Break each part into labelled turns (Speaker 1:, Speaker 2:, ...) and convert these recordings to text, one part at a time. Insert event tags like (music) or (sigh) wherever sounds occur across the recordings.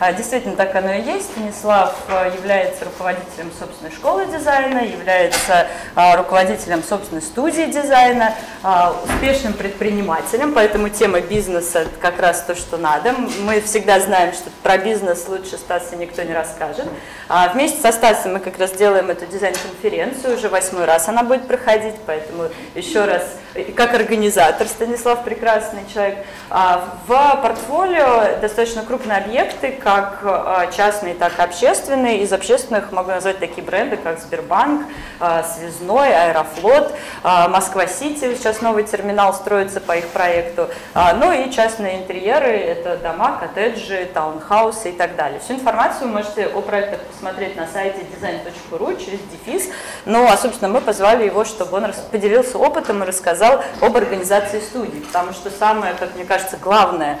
Speaker 1: А, действительно, так оно и есть. Станислав а, является руководителем собственной школы дизайна, является а, руководителем собственной студии дизайна, успешным предпринимателем, поэтому тема бизнеса как раз то, что надо. Мы всегда знаем, что про бизнес лучше Стаса никто не расскажет. Вместе со Стасом мы как раз делаем эту дизайн-конференцию, уже восьмой раз она будет проходить, поэтому еще раз, как организатор Станислав прекрасный человек. В портфолио достаточно крупные объекты, как а, частные, так и общественные. Из общественных могу назвать такие бренды, как Сбербанк, а, Связной, Аэрофлот, а, Москва-Сити. Сейчас новый терминал строится по их проекту. Ну и частные интерьеры, это дома, коттеджи, таунхаусы и так далее. Всю информацию вы можете о проектах посмотреть на сайте design.ru через дефис. Ну, а, собственно, мы позвали его, чтобы он поделился опытом и рассказал об организации студии, потому что самое, как мне кажется, главное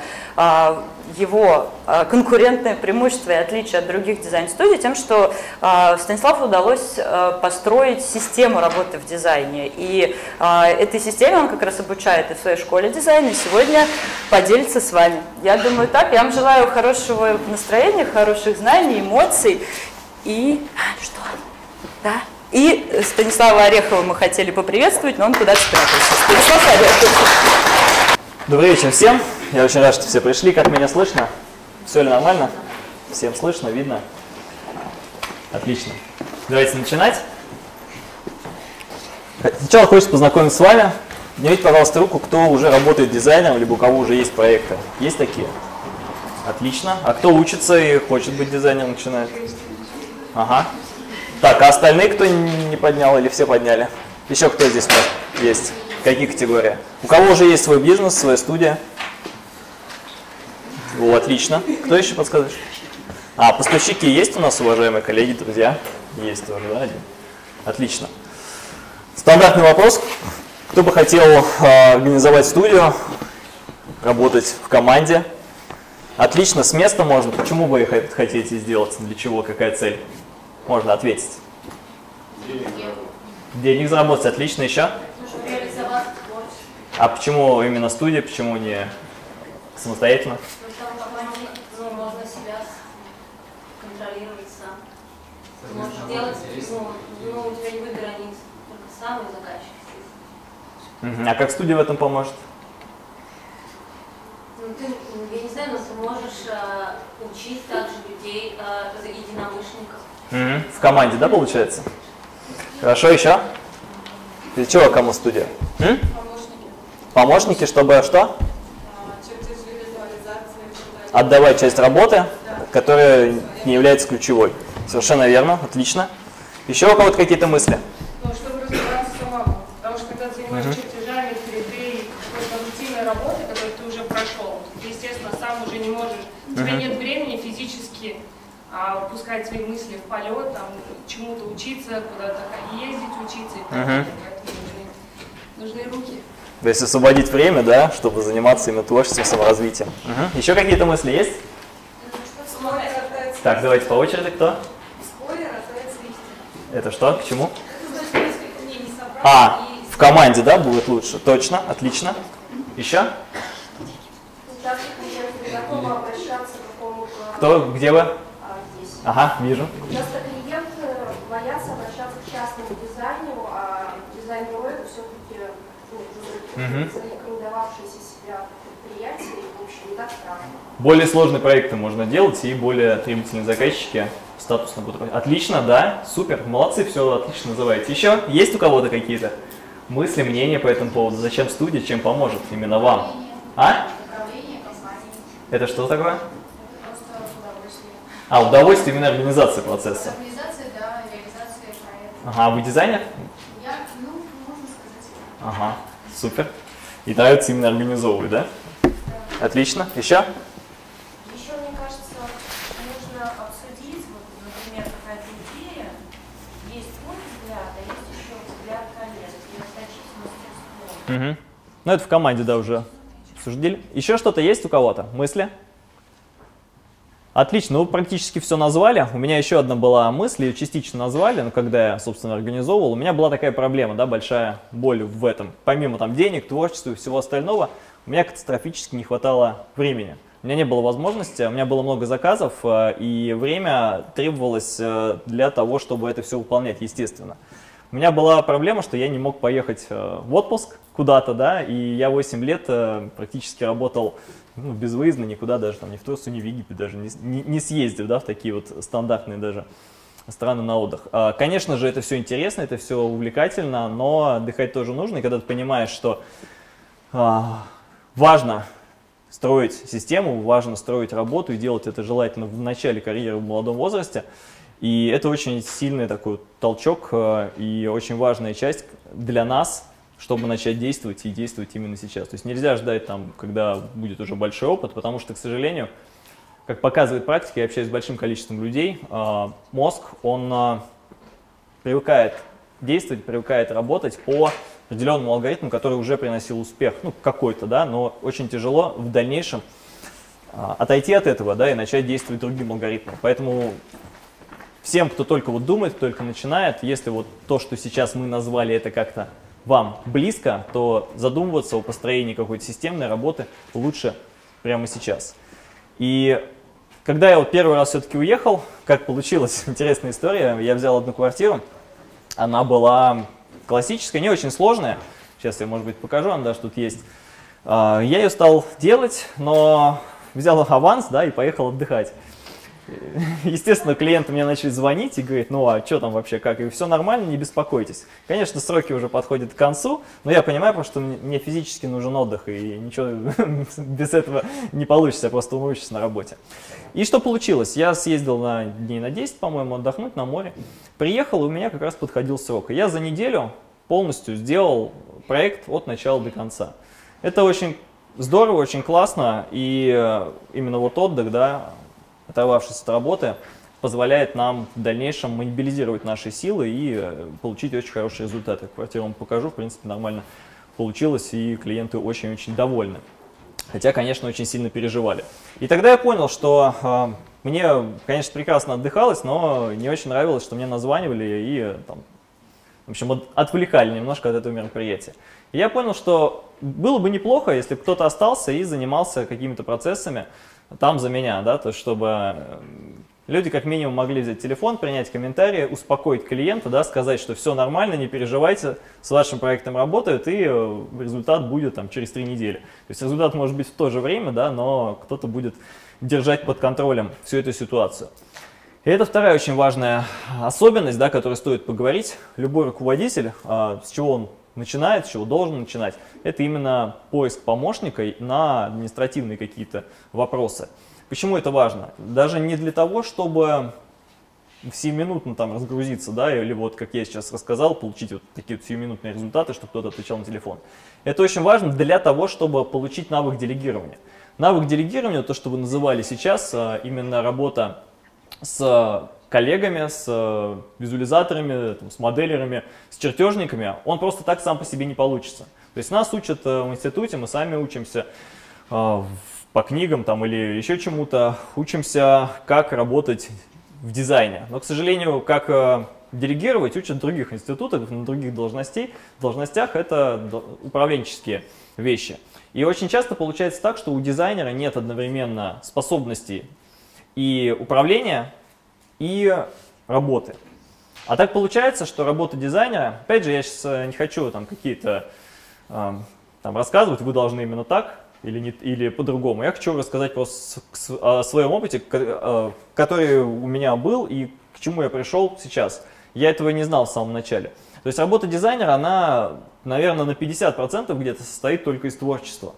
Speaker 1: его а, конкурентное преимущество и отличие от других дизайн-студий тем, что а, Станиславу удалось а, построить систему работы в дизайне. И этой системе он как раз обучает и в своей школе дизайна, и сегодня поделится с вами. Я думаю так. Я вам желаю хорошего настроения, хороших знаний, эмоций. И что? Да? И Станислава Орехова мы хотели поприветствовать, но он куда-то спрятался.
Speaker 2: Добрый вечер всем. Я очень рад, что все пришли. Как меня слышно? Все ли нормально? Всем слышно, видно? Отлично. Давайте начинать. Сначала хочется познакомиться с вами. Поднимите, пожалуйста, руку, кто уже работает дизайнером, либо у кого уже есть проекты. Есть такие? Отлично. А кто учится и хочет быть дизайнером, начинает? Ага. Так, а остальные кто не поднял или все подняли? Еще кто здесь есть? Какие категории? У кого уже есть свой бизнес, своя студия? О, отлично. Кто еще подскажет? А, поставщики есть у нас, уважаемые коллеги, друзья? Есть тоже, да, один? Отлично. Стандартный вопрос. Кто бы хотел э, организовать студию, работать в команде? Отлично, с места можно. Почему вы хотите сделать? Для чего? Какая цель? Можно ответить. Денег, Денег заработать. Отлично. Еще? А почему именно студия? Почему не самостоятельно?
Speaker 3: можешь делать, ну, ну, у тебя не будет границ, только сам и заказчик.
Speaker 2: А как студия в этом поможет?
Speaker 3: Ну, ты, я не знаю, но ты можешь э, учить также людей, э, единомышленников.
Speaker 2: Угу. В команде, да, получается? Хорошо, еще? Для чего кому студия? М? Помощники. Помощники, чтобы что? А, Отдавать часть работы, да. которая не является ключевой. Совершенно верно, отлично. Еще у кого-то какие-то мысли?
Speaker 4: Ну, чтобы разбираться самому. Потому что когда ты занимаешься uh-huh. чертежами, 3D, какой-то рутинной работы, которую ты уже прошел, ты, естественно, сам уже не можешь, у тебя uh-huh. нет времени физически а, пускать свои мысли в полет, там, чему-то учиться, куда-то ездить, учиться и так далее. Uh-huh. нужны, нужны руки.
Speaker 2: То есть освободить время, да, чтобы заниматься именно творчеством, саморазвитием. Угу. Еще какие-то мысли есть? Так, давайте по очереди. Кто? Это что? К чему? А, в команде, да, будет лучше? Точно, отлично. Еще? Кто, где вы? Ага, вижу.
Speaker 5: Часто клиенты боятся обращаться к частному дизайнеру, а дизайнеру это все-таки ну, зарекомендовавшиеся себя предприятия, и, в общем, не так страшно.
Speaker 2: Более сложные проекты можно делать, и более требовательные заказчики статусно будут. Отлично, да, супер, молодцы, все отлично называете. Еще есть у кого-то какие-то мысли, мнения по этому поводу? Зачем студия, чем поможет именно вам? А? Это что такое? А, удовольствие именно организации процесса.
Speaker 6: Организация, да, реализация проекта.
Speaker 2: Ага, а вы дизайнер?
Speaker 6: Я, ну, можно сказать.
Speaker 2: Ага, супер. И нравится именно организовывать, да? да. Отлично. Еще? Угу. Ну, это в команде, да, уже обсудили. Еще что-то есть у кого-то? Мысли? Отлично, ну практически все назвали. У меня еще одна была мысль, ее частично назвали, но когда я, собственно, организовывал, у меня была такая проблема, да, большая боль в этом. Помимо там денег, творчества и всего остального, у меня катастрофически не хватало времени. у меня не было возможности, у меня было много заказов, э, и время требовалось э, для того, чтобы это все выполнять, естественно. У меня была проблема, что я не мог поехать э, в отпуск куда-то, да, и я 8 лет практически работал ну, безвыездно, никуда даже, там, ни в Турцию, ни в Египет даже не, не, не съездив, да, в такие вот стандартные даже страны на отдых. А, конечно же, это все интересно, это все увлекательно, но отдыхать тоже нужно, и когда ты понимаешь, что а, важно строить систему, важно строить работу и делать это желательно в начале карьеры в молодом возрасте. И это очень сильный такой толчок э, и очень важная часть для нас, чтобы начать действовать и действовать именно сейчас. То есть нельзя ждать там, когда будет уже большой опыт, потому что, к сожалению, как показывает практика, я общаюсь с большим количеством людей, э, мозг, он э, привыкает действовать, привыкает работать по определенному алгоритму, который уже приносил успех, ну, какой-то, да, но очень тяжело в дальнейшем а, отойти от этого, да, и начать действовать другим алгоритмом. Поэтому всем, кто только вот думает, только начинает, если вот то, что сейчас мы назвали, это как-то вам близко, то задумываться о построении какой-то системной работы лучше прямо сейчас. И когда я вот первый раз все-таки уехал, как получилась (laughs) интересная история, я взял одну квартиру, она была классическая, не очень сложная. Сейчас я, может быть, покажу вам, даже тут есть. А, я ее стал делать, но взял аванс, да, и поехал отдыхать. (laughs) Естественно, клиенты мне начали звонить и говорить, ну а что там вообще, как, и все нормально, не беспокойтесь. Конечно, сроки уже подходят к концу, но я понимаю, потому что мне физически нужен отдых, и ничего (laughs) без этого не получится, я просто умрущусь на работе. И что получилось? Я съездил на дней на 10, по-моему, отдохнуть на море. Приехал, и у меня как раз подходил срок. И я за неделю полностью сделал проект от начала до конца. Это очень здорово, очень классно, и э, именно вот отдых, да, оторвавшись от работы, позволяет нам в дальнейшем мобилизировать наши силы и э, получить очень хорошие результаты. Квартиру вам покажу, в принципе, нормально получилось, и клиенты очень-очень довольны. Хотя, конечно, очень сильно переживали. И тогда я понял, что э, мне, конечно, прекрасно отдыхалось, но не очень нравилось, что мне названивали и там, в общем, отвлекали немножко от этого мероприятия. И я понял, что было бы неплохо, если бы кто-то остался и занимался какими-то процессами, там за меня, да, то чтобы э, люди как минимум могли взять телефон, принять комментарии, успокоить клиента, да, сказать, что все нормально, не переживайте, с вашим проектом работают, и э, результат будет там через три недели. То есть результат может быть в то же время, да, но кто-то будет держать под контролем всю эту ситуацию. И это вторая очень важная особенность, да, которую стоит поговорить. Любой руководитель, а, с чего он начинает, с чего должен начинать, это именно поиск помощника на административные какие-то вопросы. Почему это важно? Даже не для того, чтобы в сиюминутно там разгрузиться, да, или вот, как я сейчас рассказал, получить вот такие вот сиюминутные результаты, чтобы кто-то отвечал на телефон. Это очень важно для того, чтобы получить навык делегирования. Навык делегирования, то, что вы называли сейчас, а, именно работа с коллегами, с э, визуализаторами, с моделерами, с чертежниками, он просто так сам по себе не получится. То есть нас учат э, в институте, мы сами учимся э, по книгам там, или еще чему-то, учимся, как работать в дизайне. Но, к сожалению, как делегировать учат других институтах, на других должностей, должностях это управленческие вещи. И очень часто получается так, что у дизайнера нет одновременно способностей и управления, и работы. А так получается, что работа дизайнера, опять же, я сейчас э, не хочу там какие-то э, там рассказывать, вы должны именно так или, не, или по-другому. Я хочу рассказать просто о своем опыте, э, который у меня был и к чему я пришел сейчас. Я этого не знал в самом начале. То есть работа дизайнера, она, наверное, на 50% где-то состоит только из творчества.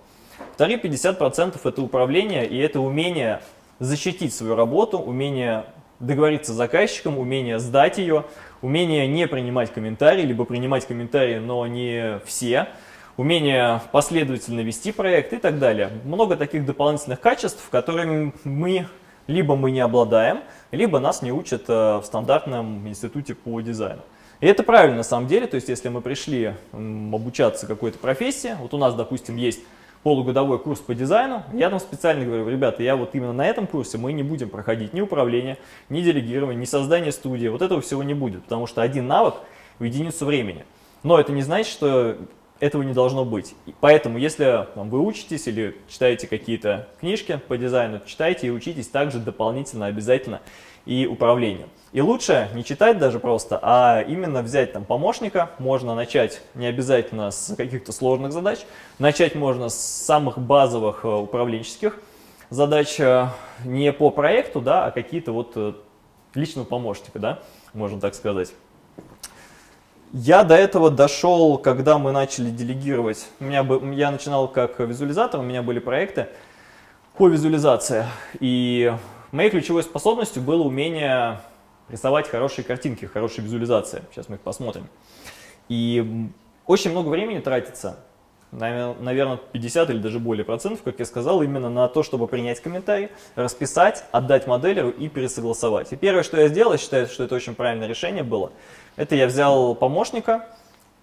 Speaker 2: Вторые 50% это управление и это умение защитить свою работу, умение договориться с заказчиком, умение сдать ее, умение не принимать комментарии, либо принимать комментарии, но не все, умение последовательно вести проект и так далее. Много таких дополнительных качеств, которыми мы либо мы не обладаем, либо нас не учат э, в стандартном институте по дизайну. И это правильно на самом деле, то есть если мы пришли обучаться какой-то профессии, вот у нас, допустим, есть полугодовой курс по дизайну, я там специально говорю, ребята, я вот именно на этом курсе мы не будем проходить ни управление, ни делегирование, ни создание студии, вот этого всего не будет, потому что один навык в единицу времени. Но это не значит, что этого не должно быть. Поэтому, если там, вы учитесь или читаете какие-то книжки по дизайну, читайте и учитесь также дополнительно обязательно и управлению. И лучше не читать даже просто, а именно взять там помощника. Можно начать не обязательно с каких-то сложных задач. Начать можно с самых базовых э, управленческих задач э, не по проекту, да, а какие-то вот э, личного помощника, да, можно так сказать. Я до этого дошел, когда мы начали делегировать. У меня, я начинал как визуализатор, у меня были проекты по визуализации. И моей ключевой способностью было умение рисовать хорошие картинки, хорошие визуализации. Сейчас мы их посмотрим. И очень много времени тратится, наверное, 50 или даже более процентов, как я сказал, именно на то, чтобы принять комментарий, расписать, отдать моделеру и пересогласовать. И первое, что я сделал, я считаю, что это очень правильное решение было – это я взял помощника,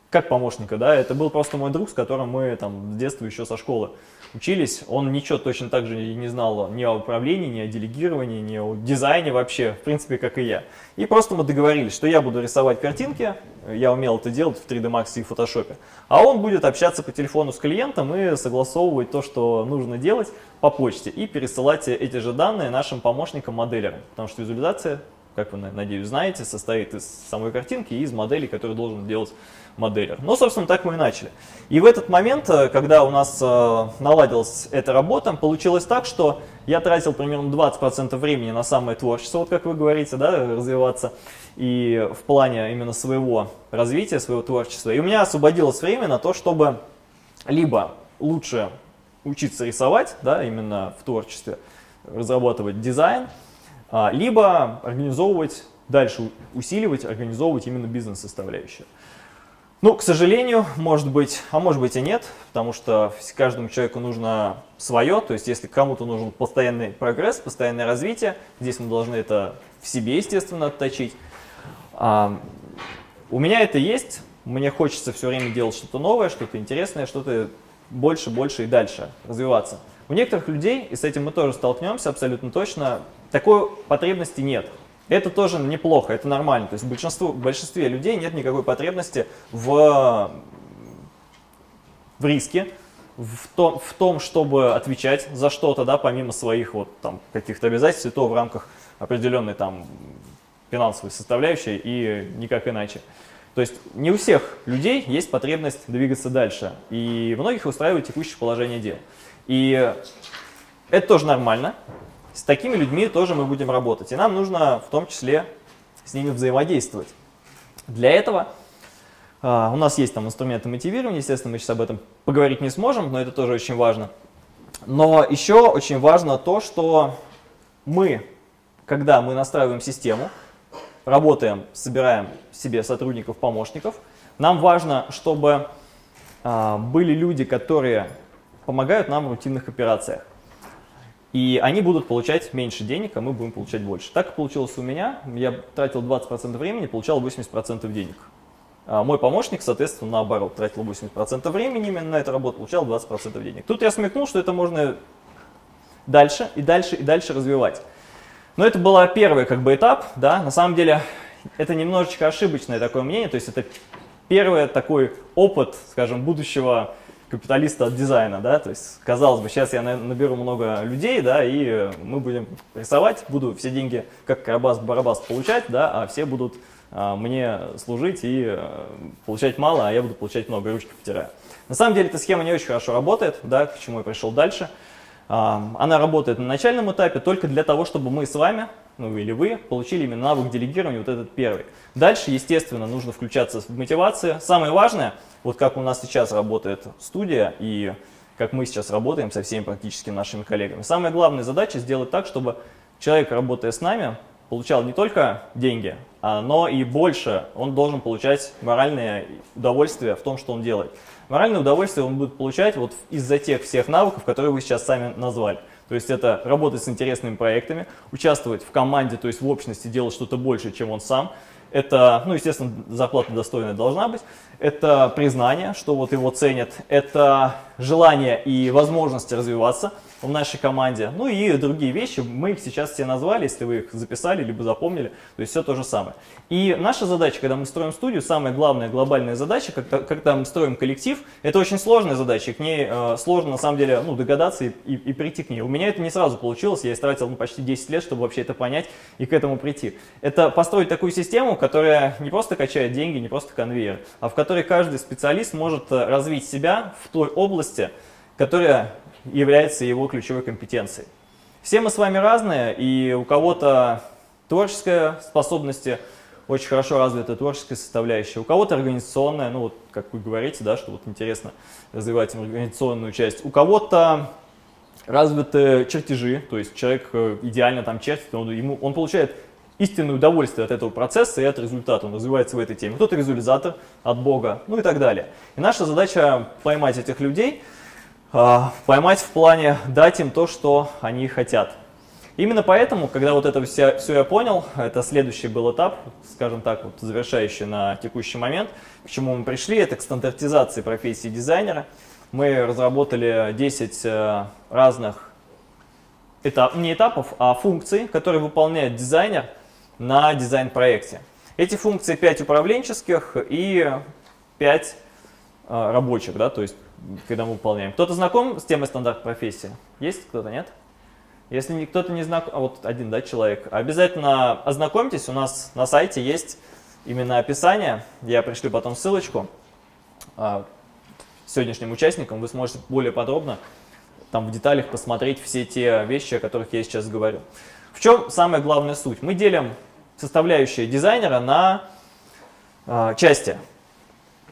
Speaker 2: как помощника, да, это был просто мой друг, с которым мы там с детства еще со школы учились. Он ничего точно так же не знал ни о управлении, ни о делегировании, ни о дизайне вообще, в принципе, как и я. И просто мы договорились, что я буду рисовать картинки, я умел это делать в 3D Max и Photoshop, а он будет общаться по телефону с клиентом и согласовывать то, что нужно делать по почте и пересылать эти же данные нашим помощникам-моделерам, потому что визуализация как вы, надеюсь, знаете, состоит из самой картинки и из моделей, которые должен делать моделер. Ну, собственно, так мы и начали. И в этот момент, э, когда у нас э, наладилась эта работа, получилось так, что я тратил примерно 20% времени на самое творчество, вот как вы говорите, да, развиваться, и в плане именно своего развития, своего творчества. И у меня освободилось время на то, чтобы либо лучше учиться рисовать, да, именно в творчестве, разрабатывать дизайн, а, либо организовывать, дальше усиливать, организовывать именно бизнес-составляющую. Ну, к сожалению, может быть, а может быть и нет, потому что каждому человеку нужно свое, то есть если кому-то нужен постоянный прогресс, постоянное развитие, здесь мы должны это в себе, естественно, отточить. А, у меня это есть, мне хочется все время делать что-то новое, что-то интересное, что-то больше, больше и дальше развиваться. У некоторых людей, и с этим мы тоже столкнемся абсолютно точно, такой потребности нет. Это тоже неплохо, это нормально. То есть большинству, в большинстве людей нет никакой потребности в, в риске, в том, в том, чтобы отвечать за что-то, да, помимо своих вот там каких-то обязательств, и то в рамках определенной там финансовой составляющей и никак иначе. То есть не у всех людей есть потребность двигаться дальше, и многих устраивает текущее положение дел. И это тоже нормально, с такими людьми тоже мы будем работать. И нам нужно в том числе с ними взаимодействовать. Для этого э, у нас есть там инструменты мотивирования, естественно, мы сейчас об этом поговорить не сможем, но это тоже очень важно. Но еще очень важно то, что мы, когда мы настраиваем систему, работаем, собираем себе сотрудников-помощников, нам важно, чтобы э, были люди, которые помогают нам в рутинных операциях. И они будут получать меньше денег, а мы будем получать больше. Так получилось у меня. Я тратил 20% времени, получал 80% денег. А мой помощник, соответственно, наоборот, тратил 80% времени именно на эту работу, получал 20% денег. Тут я смекнул, что это можно дальше и дальше и дальше развивать. Но это был первый как бы этап, да, на самом деле это немножечко ошибочное такое мнение, то есть это первый такой опыт, скажем, будущего капиталиста от дизайна, да, то есть, казалось бы, сейчас я наберу много людей, да, и мы будем рисовать, буду все деньги как Карабас-Барабас получать, да, а все будут а, мне служить и а, получать мало, а я буду получать много, ручки потираю. На самом деле эта схема не очень хорошо работает, да, к чему я пришел дальше. А, она работает на начальном этапе только для того, чтобы мы с вами, ну или вы, получили именно навык делегирования, вот этот первый. Дальше, естественно, нужно включаться в мотивацию. Самое важное – вот как у нас сейчас работает студия и как мы сейчас работаем со всеми практически нашими коллегами. Самая главная задача сделать так, чтобы человек, работая с нами, получал не только деньги, а, но и больше. Он должен получать моральное удовольствие в том, что он делает. Моральное удовольствие он будет получать вот из-за тех всех навыков, которые вы сейчас сами назвали. То есть это работать с интересными проектами, участвовать в команде, то есть в общности делать что-то больше, чем он сам, это, ну, естественно, зарплата достойная должна быть. Это признание, что вот его ценят. Это желание и возможность развиваться. В нашей команде. Ну и другие вещи, мы их сейчас все назвали, если вы их записали, либо запомнили, то есть все то же самое. И наша задача, когда мы строим студию, самая главная глобальная задача, когда, когда мы строим коллектив, это очень сложная задача, к ней э, сложно на самом деле ну, догадаться и, и, и прийти к ней. У меня это не сразу получилось, я истратил ну, почти 10 лет, чтобы вообще это понять и к этому прийти. Это построить такую систему, которая не просто качает деньги, не просто конвейер, а в которой каждый специалист может э, развить себя в той области, которая является его ключевой компетенцией. Все мы с вами разные, и у кого-то творческая способности, очень хорошо развитая творческая составляющая, у кого-то организационная, ну вот как вы говорите, да, что вот интересно развивать организационную часть, у кого-то развиты чертежи, то есть человек э, идеально там чертит, он, ему, он получает истинное удовольствие от этого процесса и от результата, он развивается в этой теме. Кто-то визуализатор от Бога, ну и так далее. И наша задача поймать этих людей – поймать в плане дать им то, что они хотят. Именно поэтому, когда вот это все, все я понял, это следующий был этап, скажем так, вот завершающий на текущий момент, к чему мы пришли, это к стандартизации профессии дизайнера. Мы разработали 10 э, разных этап, не этапов, а функций, которые выполняет дизайнер на дизайн-проекте. Эти функции 5 управленческих и 5 э, рабочих, да, то есть когда мы выполняем. Кто-то знаком с темой стандарт профессии? Есть кто-то, нет? Если кто-то не знаком, а вот один да, человек, обязательно ознакомьтесь, у нас на сайте есть именно описание, я пришлю потом ссылочку а, сегодняшним участникам, вы сможете более подробно там в деталях посмотреть все те вещи, о которых я сейчас говорю. В чем самая главная суть? Мы делим составляющие дизайнера на э, части.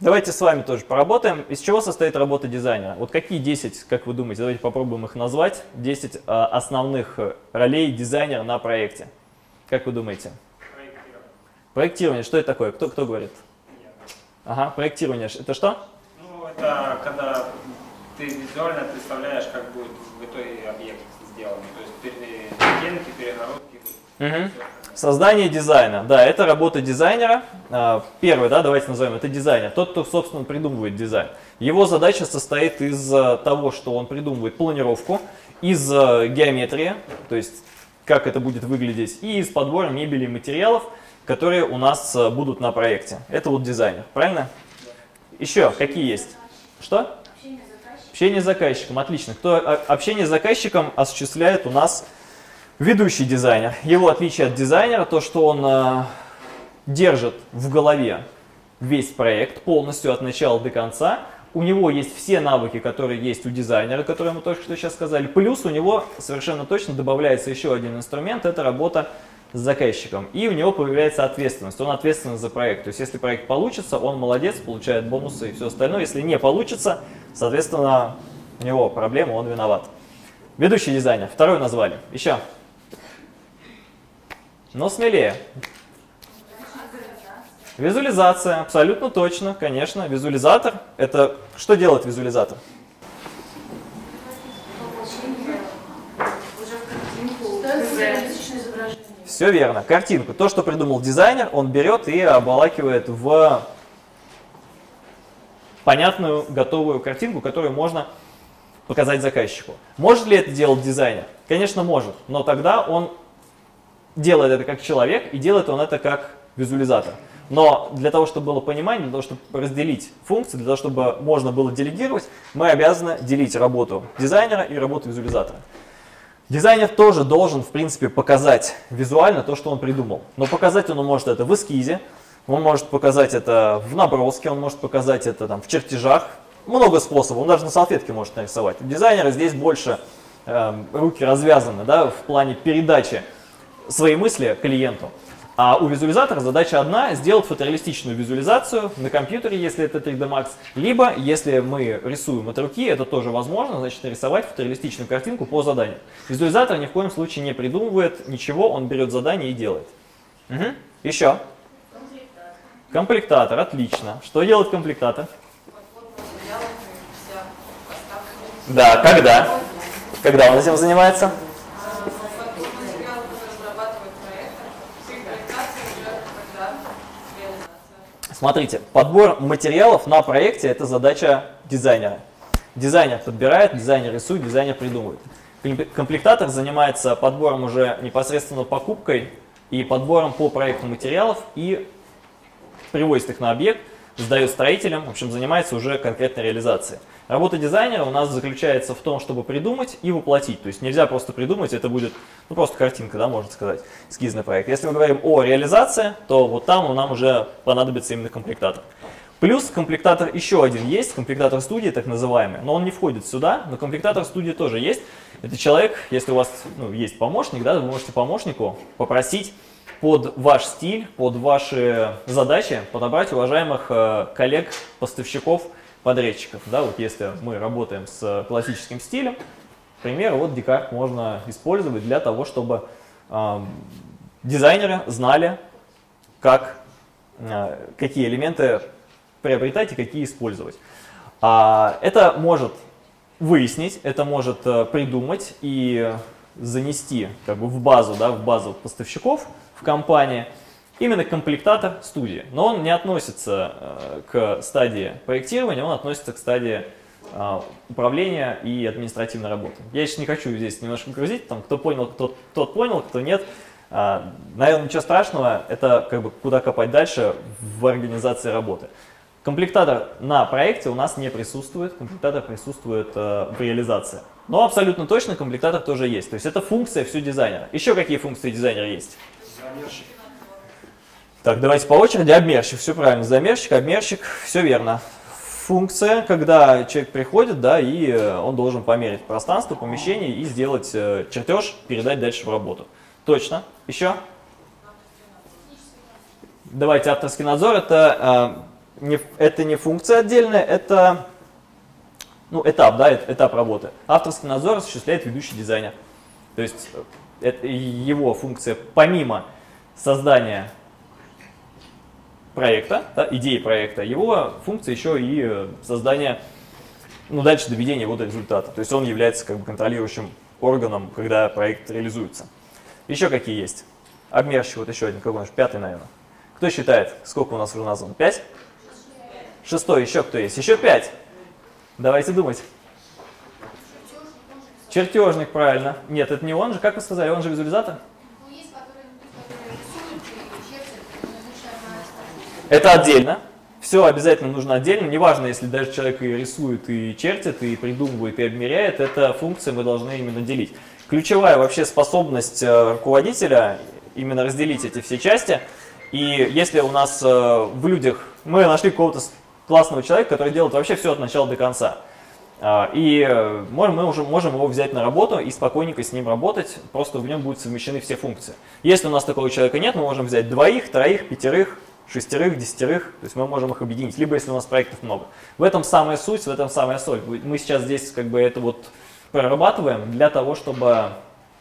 Speaker 2: Давайте с вами тоже поработаем. Из чего состоит работа дизайнера? Вот какие 10, как вы думаете, давайте попробуем их назвать, 10 э, основных ролей дизайнера на проекте. Как вы думаете? Проектирование. Проектирование, что это такое? Кто, кто говорит? Я. Ага, проектирование, это что?
Speaker 7: Ну, это когда ты визуально представляешь, как будет в итоге объект сделан. То есть перетенки, перегородки.
Speaker 2: Угу. Создание дизайна. Да, это работа дизайнера. А, первый, да, давайте назовем, это дизайнер. Тот, кто, собственно, придумывает дизайн. Его задача состоит из а, того, что он придумывает планировку, из а, геометрии, то есть как это будет выглядеть, и из подбора мебели и материалов, которые у нас будут на проекте. Это вот дизайнер, правильно? Еще какие есть? Что? Общение с заказчиком. Общение с заказчиком, отлично. Кто общение с заказчиком осуществляет у нас Ведущий дизайнер. Его отличие от дизайнера то, что он э, держит в голове весь проект полностью от начала до конца. У него есть все навыки, которые есть у дизайнера, которые мы только что сейчас сказали. Плюс у него совершенно точно добавляется еще один инструмент, это работа с заказчиком. И у него появляется ответственность. Он ответственен за проект. То есть, если проект получится, он молодец, получает бонусы и все остальное. Если не получится, соответственно, у него проблема, он виноват. Ведущий дизайнер. Второй назвали. Еще. Но смелее. Визуализация, абсолютно точно, конечно. Визуализатор, это что делает визуализатор? Все верно. Картинку. То, что придумал дизайнер, он берет и обволакивает в понятную, готовую картинку, которую можно показать заказчику. Может ли это делать дизайнер? Конечно, может. Но тогда он делает это как человек и делает он это как визуализатор. Но для того, чтобы было понимание, для того, чтобы разделить функции, для того, чтобы можно было делегировать, мы обязаны делить работу дизайнера и работу визуализатора. Дизайнер тоже должен, в принципе, показать визуально то, что он придумал. Но показать он может это в эскизе, он может показать это в наброске, он может показать это там, в чертежах. Много способов, он даже на салфетке может нарисовать. У дизайнера здесь больше э, руки развязаны да, в плане передачи свои мысли клиенту. А у визуализатора задача одна – сделать фотореалистичную визуализацию на компьютере, если это 3D Max, либо, если мы рисуем от руки, это тоже возможно, значит, нарисовать фотореалистичную картинку по заданию. Визуализатор ни в коем случае не придумывает ничего, он берет задание и делает. Угу. Еще. Комплектатор. Комплектатор, отлично. Что делает комплектатор? Да, когда? Когда он этим занимается? Смотрите, подбор материалов на проекте – это задача дизайнера. Дизайнер подбирает, дизайнер рисует, дизайнер придумывает. Компле- Комплектатор занимается подбором уже непосредственно покупкой и подбором по проекту материалов и привозит их на объект, сдает строителям, в общем, занимается уже конкретной реализацией. Работа дизайнера у нас заключается в том, чтобы придумать и воплотить. То есть нельзя просто придумать, это будет ну, просто картинка, да, можно сказать, эскизный проект. Если мы говорим о реализации, то вот там нам уже понадобится именно комплектатор. Плюс комплектатор еще один есть, комплектатор студии так называемый, но он не входит сюда, но комплектатор студии тоже есть. Это человек, если у вас ну, есть помощник, да, вы можете помощнику попросить под ваш стиль, под ваши задачи подобрать уважаемых э, коллег, поставщиков, подрядчиков. Да, вот если мы работаем с классическим стилем, к примеру, вот Декарт можно использовать для того, чтобы э, дизайнеры знали, как, э, какие элементы приобретать и какие использовать. А, это может выяснить, это может э, придумать и занести как бы в базу, да, в базу поставщиков в компании именно комплектатор студии. Но он не относится э, к стадии проектирования, он относится к стадии э, управления и административной работы. Я сейчас не хочу здесь немножко грузить, там, кто понял, кто, тот понял, кто нет. А, наверное, ничего страшного, это как бы куда копать дальше в организации работы. Комплектатор на проекте у нас не присутствует, комплектатор присутствует э, в реализации. Но абсолютно точно комплектатор тоже есть. То есть это функция всю дизайнера. Еще какие функции дизайнера есть?
Speaker 8: Замерщик.
Speaker 2: Так, давайте по очереди. Обмерщик, все правильно. Замерщик, обмерщик, все верно. Функция, когда человек приходит, да, и э, он должен померить пространство, помещение и сделать э, чертеж, передать дальше в работу. Точно. Еще? Давайте авторский надзор. Это, э, не, это не функция отдельная, это ну, этап, да, этап работы. Авторский надзор осуществляет ведущий дизайнер. То есть это его функция помимо создания проекта, да, идеи проекта, его функция еще и э, создание, ну, дальше доведения его до результата. То есть он является как бы контролирующим органом, когда проект реализуется. Еще какие есть? Обмерщик, вот еще один, какой наш, пятый, наверное. Кто считает, сколько у нас уже названо? Пять? Шестой, еще кто есть? Еще пять. Давайте думать. Чертежник, правильно. Нет, это не он же, как вы сказали, он же визуализатор?
Speaker 6: Ну, есть, которые, которые рисуют и чертят, разрешаемая
Speaker 2: Это отдельно. Все обязательно нужно отдельно. Неважно, если даже человек и рисует, и чертит, и придумывает, и обмеряет, эта функция мы должны именно делить. Ключевая вообще способность э, руководителя именно разделить эти все части. И если у нас э, в людях мы нашли какого-то классного человека, который делает вообще все от начала до конца. А, И э, мы уже можем его взять на работу и спокойненько с ним работать, просто в нем будут совмещены все функции. Если у нас такого человека нет, мы можем взять двоих, троих, пятерых, шестерых, десятерых, то есть мы можем их объединить, либо если у нас проектов много. В этом самая суть, в этом самая соль. Мы сейчас здесь как бы это вот прорабатываем для того, чтобы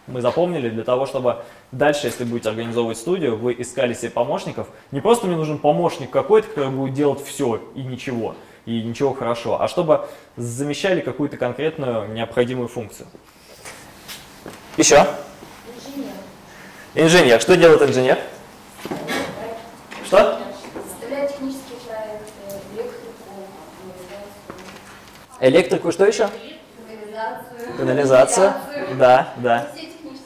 Speaker 2: мы запомнили, для того, чтобы дальше, если будете организовывать студию, вы искали себе помощников. Не просто мне нужен помощник какой-то, который будет делать все и ничего, и ничего хорошо, а чтобы замещали какую-то конкретную необходимую функцию. Еще?
Speaker 5: Инженер.
Speaker 2: Инженер. Что делает инженер? Что?
Speaker 5: Составляет технические проекты, электрику, канализацию.
Speaker 2: Электрику, что еще?
Speaker 5: Канализацию.
Speaker 2: Канализацию.
Speaker 5: Канализацию.
Speaker 2: Да, да.
Speaker 5: Все технические.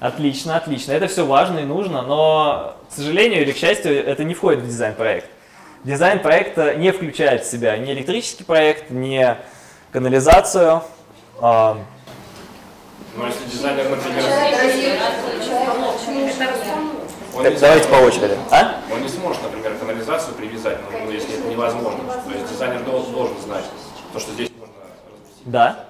Speaker 2: Отлично, отлично. Это все важно и нужно, но, к сожалению или к счастью, это не входит в дизайн-проект. Дизайн проекта не включает в себя ни электрический проект, ни канализацию. А,
Speaker 8: Но если дизайнер, например, он
Speaker 2: так, давайте по очереди. А?
Speaker 8: он не сможет, например, канализацию привязать, ну, ну, если это невозможно. То есть дизайнер должен, должен знать то, что здесь можно разместить.
Speaker 2: Да,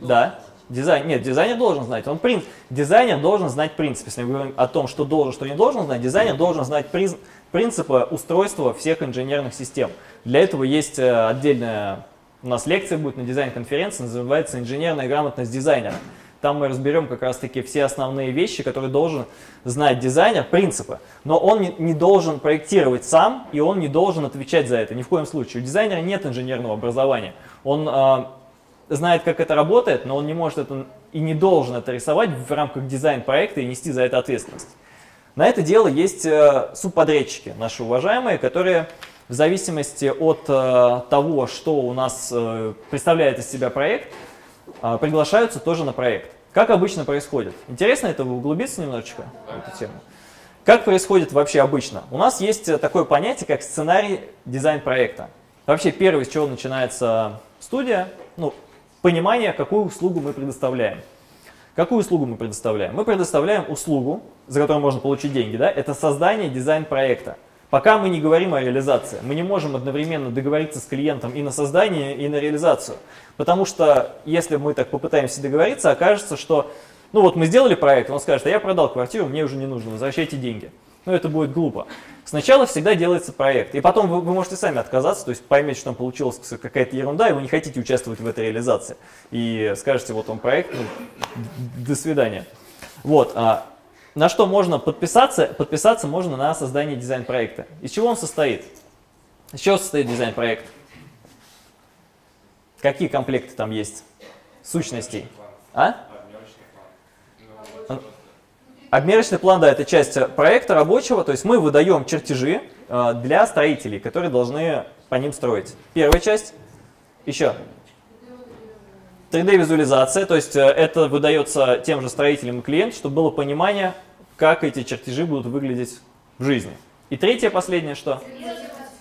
Speaker 2: да. Дизайн, нет, дизайнер должен знать. Он принцип, дизайнер должен знать принцип. Если мы говорим о том, что должен, что не должен знать, дизайнер должен знать приз, принципы устройства всех инженерных систем. Для этого есть э, отдельная у нас лекция будет на дизайн-конференции, называется «Инженерная грамотность дизайнера». Там мы разберем как раз-таки все основные вещи, которые должен знать дизайнер, принципы. Но он не, должен проектировать сам, и он не должен отвечать за это, ни в коем случае. У дизайнера нет инженерного образования. Он э, знает, как это работает, но он не может это и не должен это рисовать в рамках дизайн-проекта и нести за это ответственность. На это дело есть э, субподрядчики, наши уважаемые, которые в зависимости от э, того, что у нас э, представляет из себя проект, э, приглашаются тоже на проект. Как обычно происходит? Интересно это углубиться немножечко в эту тему? Как происходит вообще обычно? У нас есть э, такое понятие, как сценарий дизайн проекта. Вообще первое, с чего начинается студия, ну, понимание, какую услугу мы предоставляем. Какую услугу мы предоставляем? Мы предоставляем услугу, за которую можно получить деньги, да, это создание дизайн-проекта. Пока мы не говорим о реализации, мы не можем одновременно договориться с клиентом и на создание, и на реализацию. Потому что если мы так попытаемся договориться, окажется, что ну вот мы сделали проект, он скажет, а я продал квартиру, мне уже не нужно, возвращайте деньги. Ну это будет глупо. Сначала всегда делается проект, и потом вы, вы можете сами отказаться, то есть поймете, что там получилась какая-то ерунда, и вы не хотите участвовать в этой реализации. И скажете, вот он проект, ну, до свидания. Вот, а на что можно подписаться? Подписаться можно на создание дизайн-проекта. Из чего он состоит? Из чего состоит дизайн-проект? Какие комплекты там есть? Сущностей? А? Обмерочный план, да, это часть проекта рабочего, то есть мы выдаем чертежи э, для строителей, которые должны по ним строить. Первая часть. Еще. 3D-визуализация, то есть э, это выдается тем же строителям и клиенту, чтобы было понимание, как эти чертежи будут выглядеть в жизни. И третье, последнее, что?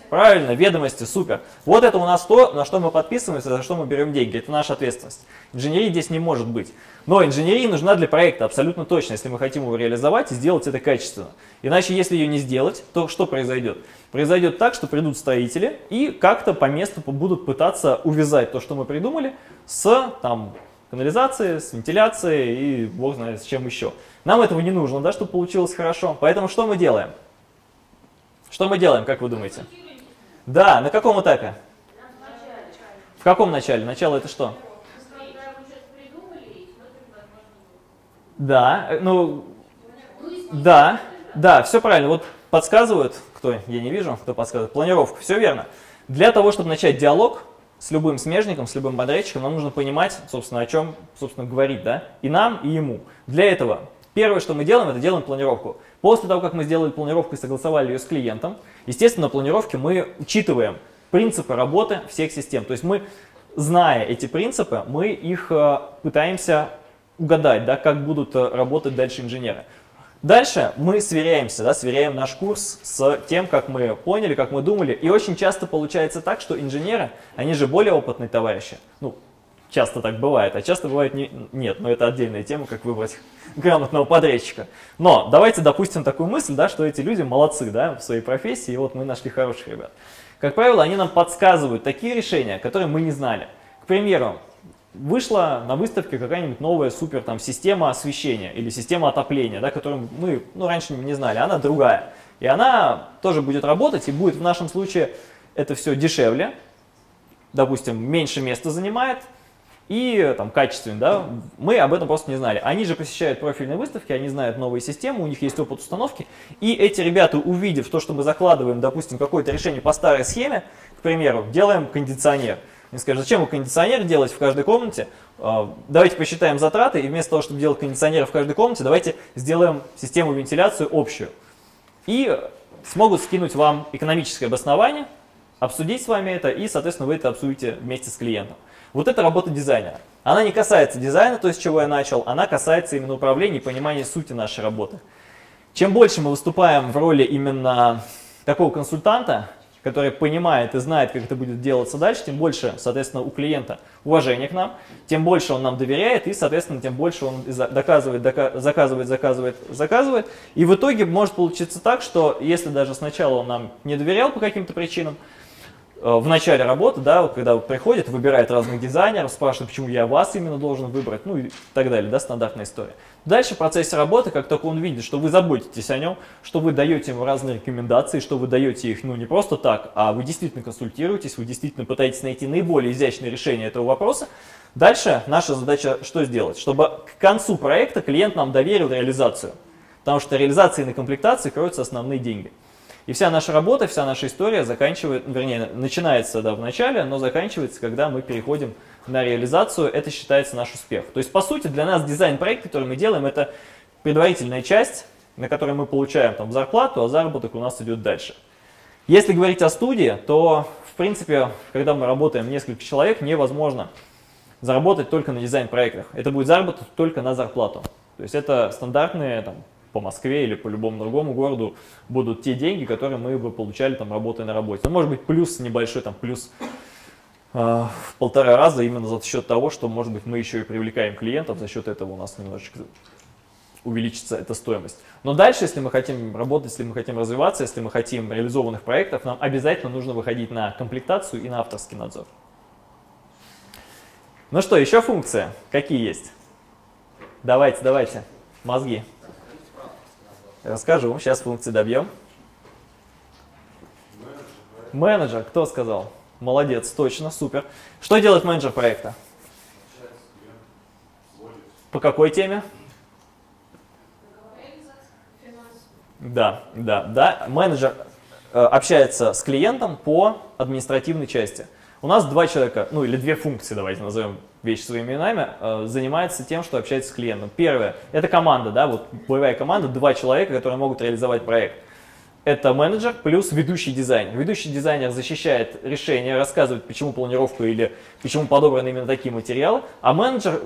Speaker 2: Правильно, ведомости, супер. Вот это у нас то, на что мы подписываемся, за что мы берем деньги. Это наша ответственность. Инженерии здесь не может быть. Но инженерия нужна для проекта абсолютно точно, если мы хотим его реализовать и сделать это качественно. Иначе, если ее не сделать, то что произойдет? Произойдет так, что придут строители и как-то по месту будут пытаться увязать то, что мы придумали, с там, канализацией, с вентиляцией и бог знает с чем еще. Нам этого не нужно, да, чтобы получилось хорошо. Поэтому что мы делаем? Что мы делаем, как вы думаете? Да, на каком этапе? В каком начале? Начало это что? Да, ну, да, да, все правильно. Вот подсказывают, кто, я не вижу, кто подсказывает, планировка, все верно. Для того, чтобы начать диалог с любым смежником, с любым подрядчиком, нам нужно понимать, собственно, о чем, собственно, говорить, да, и нам, и ему. Для этого первое, что мы делаем, это делаем планировку. После того, как мы сделали планировку и согласовали ее с клиентом, естественно, на планировке мы учитываем принципы работы всех систем. То есть мы, зная эти принципы, мы их э, пытаемся угадать, да, как будут э, работать дальше инженеры. Дальше мы сверяемся, да, сверяем наш курс с тем, как мы поняли, как мы думали. И очень часто получается так, что инженеры, они же более опытные товарищи. Ну, часто так бывает, а часто бывает не, нет, но это отдельная тема, как выбрать (laughs) грамотного подрядчика. Но давайте допустим такую мысль, да, что эти люди молодцы да, в своей профессии, и вот мы нашли хороших ребят. Как правило, они нам подсказывают такие решения, которые мы не знали. К примеру, вышла на выставке какая-нибудь новая супер там система освещения или система отопления, да, которую мы ну, раньше не знали, она другая. И она тоже будет работать, и будет в нашем случае это все дешевле, допустим, меньше места занимает, и там качественнее, да, мы об этом просто не знали. Они же посещают профильные выставки, они знают новые системы, у них есть опыт установки, и эти ребята, увидев то, что мы закладываем, допустим, какое-то решение по старой схеме, к примеру, делаем кондиционер – мне скажут, зачем вы кондиционер делать в каждой комнате? А, давайте посчитаем затраты, и вместо того, чтобы делать кондиционер в каждой комнате, давайте сделаем систему вентиляции общую. И смогут скинуть вам экономическое обоснование, обсудить с вами это, и, соответственно, вы это обсудите вместе с клиентом. Вот это работа дизайнера. Она не касается дизайна, то есть чего я начал, она касается именно управления и понимания сути нашей работы. Чем больше мы выступаем в роли именно такого консультанта, который понимает и знает, как это будет делаться дальше, тем больше, соответственно, у клиента уважения к нам, тем больше он нам доверяет, и, соответственно, тем больше он доказывает, дока заказывает, заказывает, заказывает. И в итоге может получиться так, что если даже сначала он нам не доверял по каким-то причинам, в начале работы, да, когда приходит, выбирает разных дизайнеров, спрашивает, почему я вас именно должен выбрать, ну и так далее, да, стандартная история. Дальше в процессе работы, как только он видит, что вы заботитесь о нем, что вы даете ему разные рекомендации, что вы даете их ну, не просто так, а вы действительно консультируетесь, вы действительно пытаетесь найти наиболее изящное решение этого вопроса, дальше наша задача что сделать? Чтобы к концу проекта клиент нам доверил реализацию. Потому что реализации на комплектации кроются основные деньги. И вся наша работа, вся наша история заканчивает, вернее, начинается да, в начале, но заканчивается, когда мы переходим на реализацию, это считается наш успех. То есть, по сути, для нас дизайн-проект, который мы делаем, это предварительная часть, на которой мы получаем там зарплату, а заработок у нас идет дальше. Если говорить о студии, то, в принципе, когда мы работаем несколько человек, невозможно заработать только на дизайн-проектах. Это будет заработок только на зарплату. То есть это стандартные там, по Москве или по любому другому городу будут те деньги, которые мы бы получали там работая на работе. Ну, может быть плюс небольшой, там плюс э, в полтора раза именно за счет того, что может быть мы еще и привлекаем клиентов, за счет этого у нас немножечко увеличится эта стоимость. Но дальше, если мы хотим работать, если мы хотим развиваться, если мы хотим реализованных проектов, нам обязательно нужно выходить на комплектацию и на авторский надзор. Ну что, еще функции? Какие есть? Давайте, давайте, мозги. Расскажу, сейчас функции добьем. Менеджер, кто сказал? Молодец, точно, супер. Что делает менеджер проекта? По какой теме? Да, да, да. Менеджер э, общается с клиентом по административной части. У нас два человека, ну или две функции, давайте назовем вещи своими именами, э, занимается тем, что общается с клиентом. Первое, это команда, да, вот боевая команда, два человека, которые могут реализовать проект. Это менеджер плюс ведущий дизайнер. Ведущий дизайнер защищает решение, рассказывает, почему планировка или почему подобраны именно такие материалы, а менеджер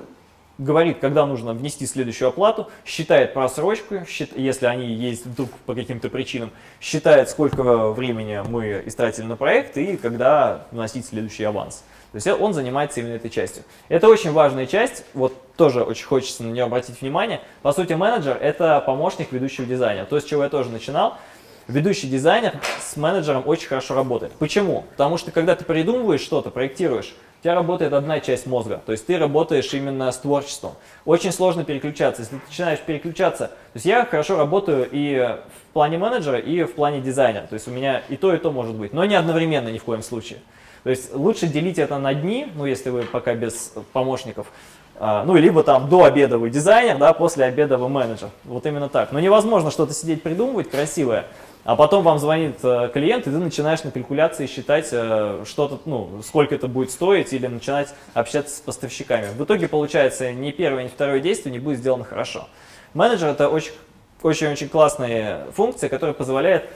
Speaker 2: говорит, когда нужно внести следующую оплату, считает просрочку, если они есть вдруг по каким-то причинам, считает, сколько времени мы истратили на проект и когда вносить следующий аванс. То есть он занимается именно этой частью. Это очень важная часть, вот тоже очень хочется на нее обратить внимание. По сути, менеджер – это помощник ведущего дизайнера, то, с чего я тоже начинал. Ведущий дизайнер с менеджером очень хорошо работает. Почему? Потому что когда ты придумываешь что-то, проектируешь, у тебя работает одна часть мозга, то есть ты работаешь именно с творчеством. Очень сложно переключаться. Если ты начинаешь переключаться, то есть я хорошо работаю и в плане менеджера, и в плане дизайнера. То есть у меня и то, и то может быть, но не одновременно ни в коем случае. То есть лучше делить это на дни, ну если вы пока без помощников, а, ну, либо там до обеда вы дизайнер, да, после обеда вы менеджер. Вот именно так. Но невозможно что-то сидеть придумывать красивое, а потом вам звонит э, клиент, и ты начинаешь на калькуляции считать, э, что-то, ну, сколько это будет стоить, или начинать общаться с поставщиками. В итоге получается ни первое, ни второе действие не будет сделано хорошо. Менеджер это очень очень-очень классная функция, которая позволяет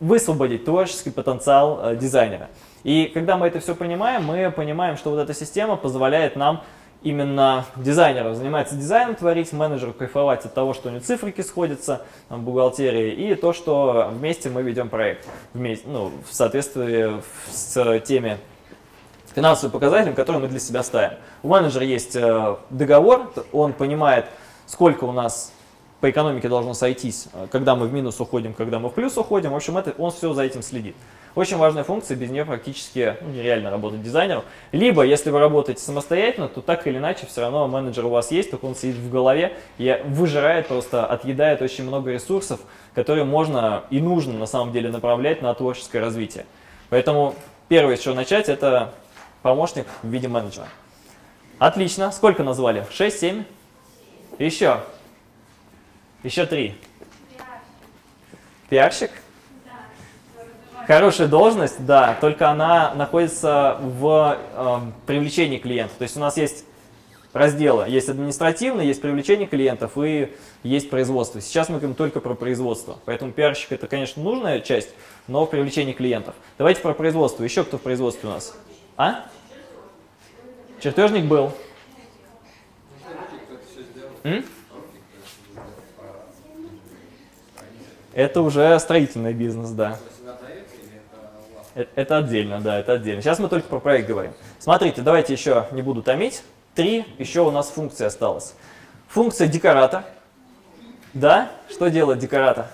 Speaker 2: высвободить творческий потенциал э, дизайнера. И когда мы это все понимаем, мы понимаем, что вот эта система позволяет нам именно дизайнеру занимается дизайном творить, менеджеру кайфовать от того, что у него цифрики сходятся в бухгалтерии, и то, что вместе мы ведем проект вместе, ну, в соответствии с теми финансовыми показателями, которые мы для себя ставим. У менеджера есть э, договор, он понимает, сколько у нас по экономике должно сойтись, э, когда мы в минус уходим, когда мы в плюс уходим. В общем, это, он все за этим следит. Очень важная функция, без нее практически нереально работать дизайнером. Либо, если вы работаете самостоятельно, то так или иначе все равно менеджер у вас есть, только он сидит в голове и выжирает просто, отъедает очень много ресурсов, которые можно и нужно на самом деле направлять на творческое развитие. Поэтому первое, с чего начать, это помощник в виде менеджера. Отлично. Сколько назвали? 6, 7? Еще? Еще три. Пиарщик? Хорошая должность, да, только она находится в э, привлечении клиентов. То есть у нас есть разделы. Есть административный, есть привлечение клиентов и есть производство. Сейчас мы говорим только про производство. Поэтому пиарщик это, конечно, нужная часть, но в привлечении клиентов. Давайте про производство. Еще кто в производстве у нас? А? Чертежник был. М? Это уже строительный бизнес, да. Э, это отдельно, да, это отдельно. Сейчас мы только про проект говорим. Смотрите, давайте еще не буду томить. Три еще у нас функции осталось. Функция декоратор. Да, что делает декоратор?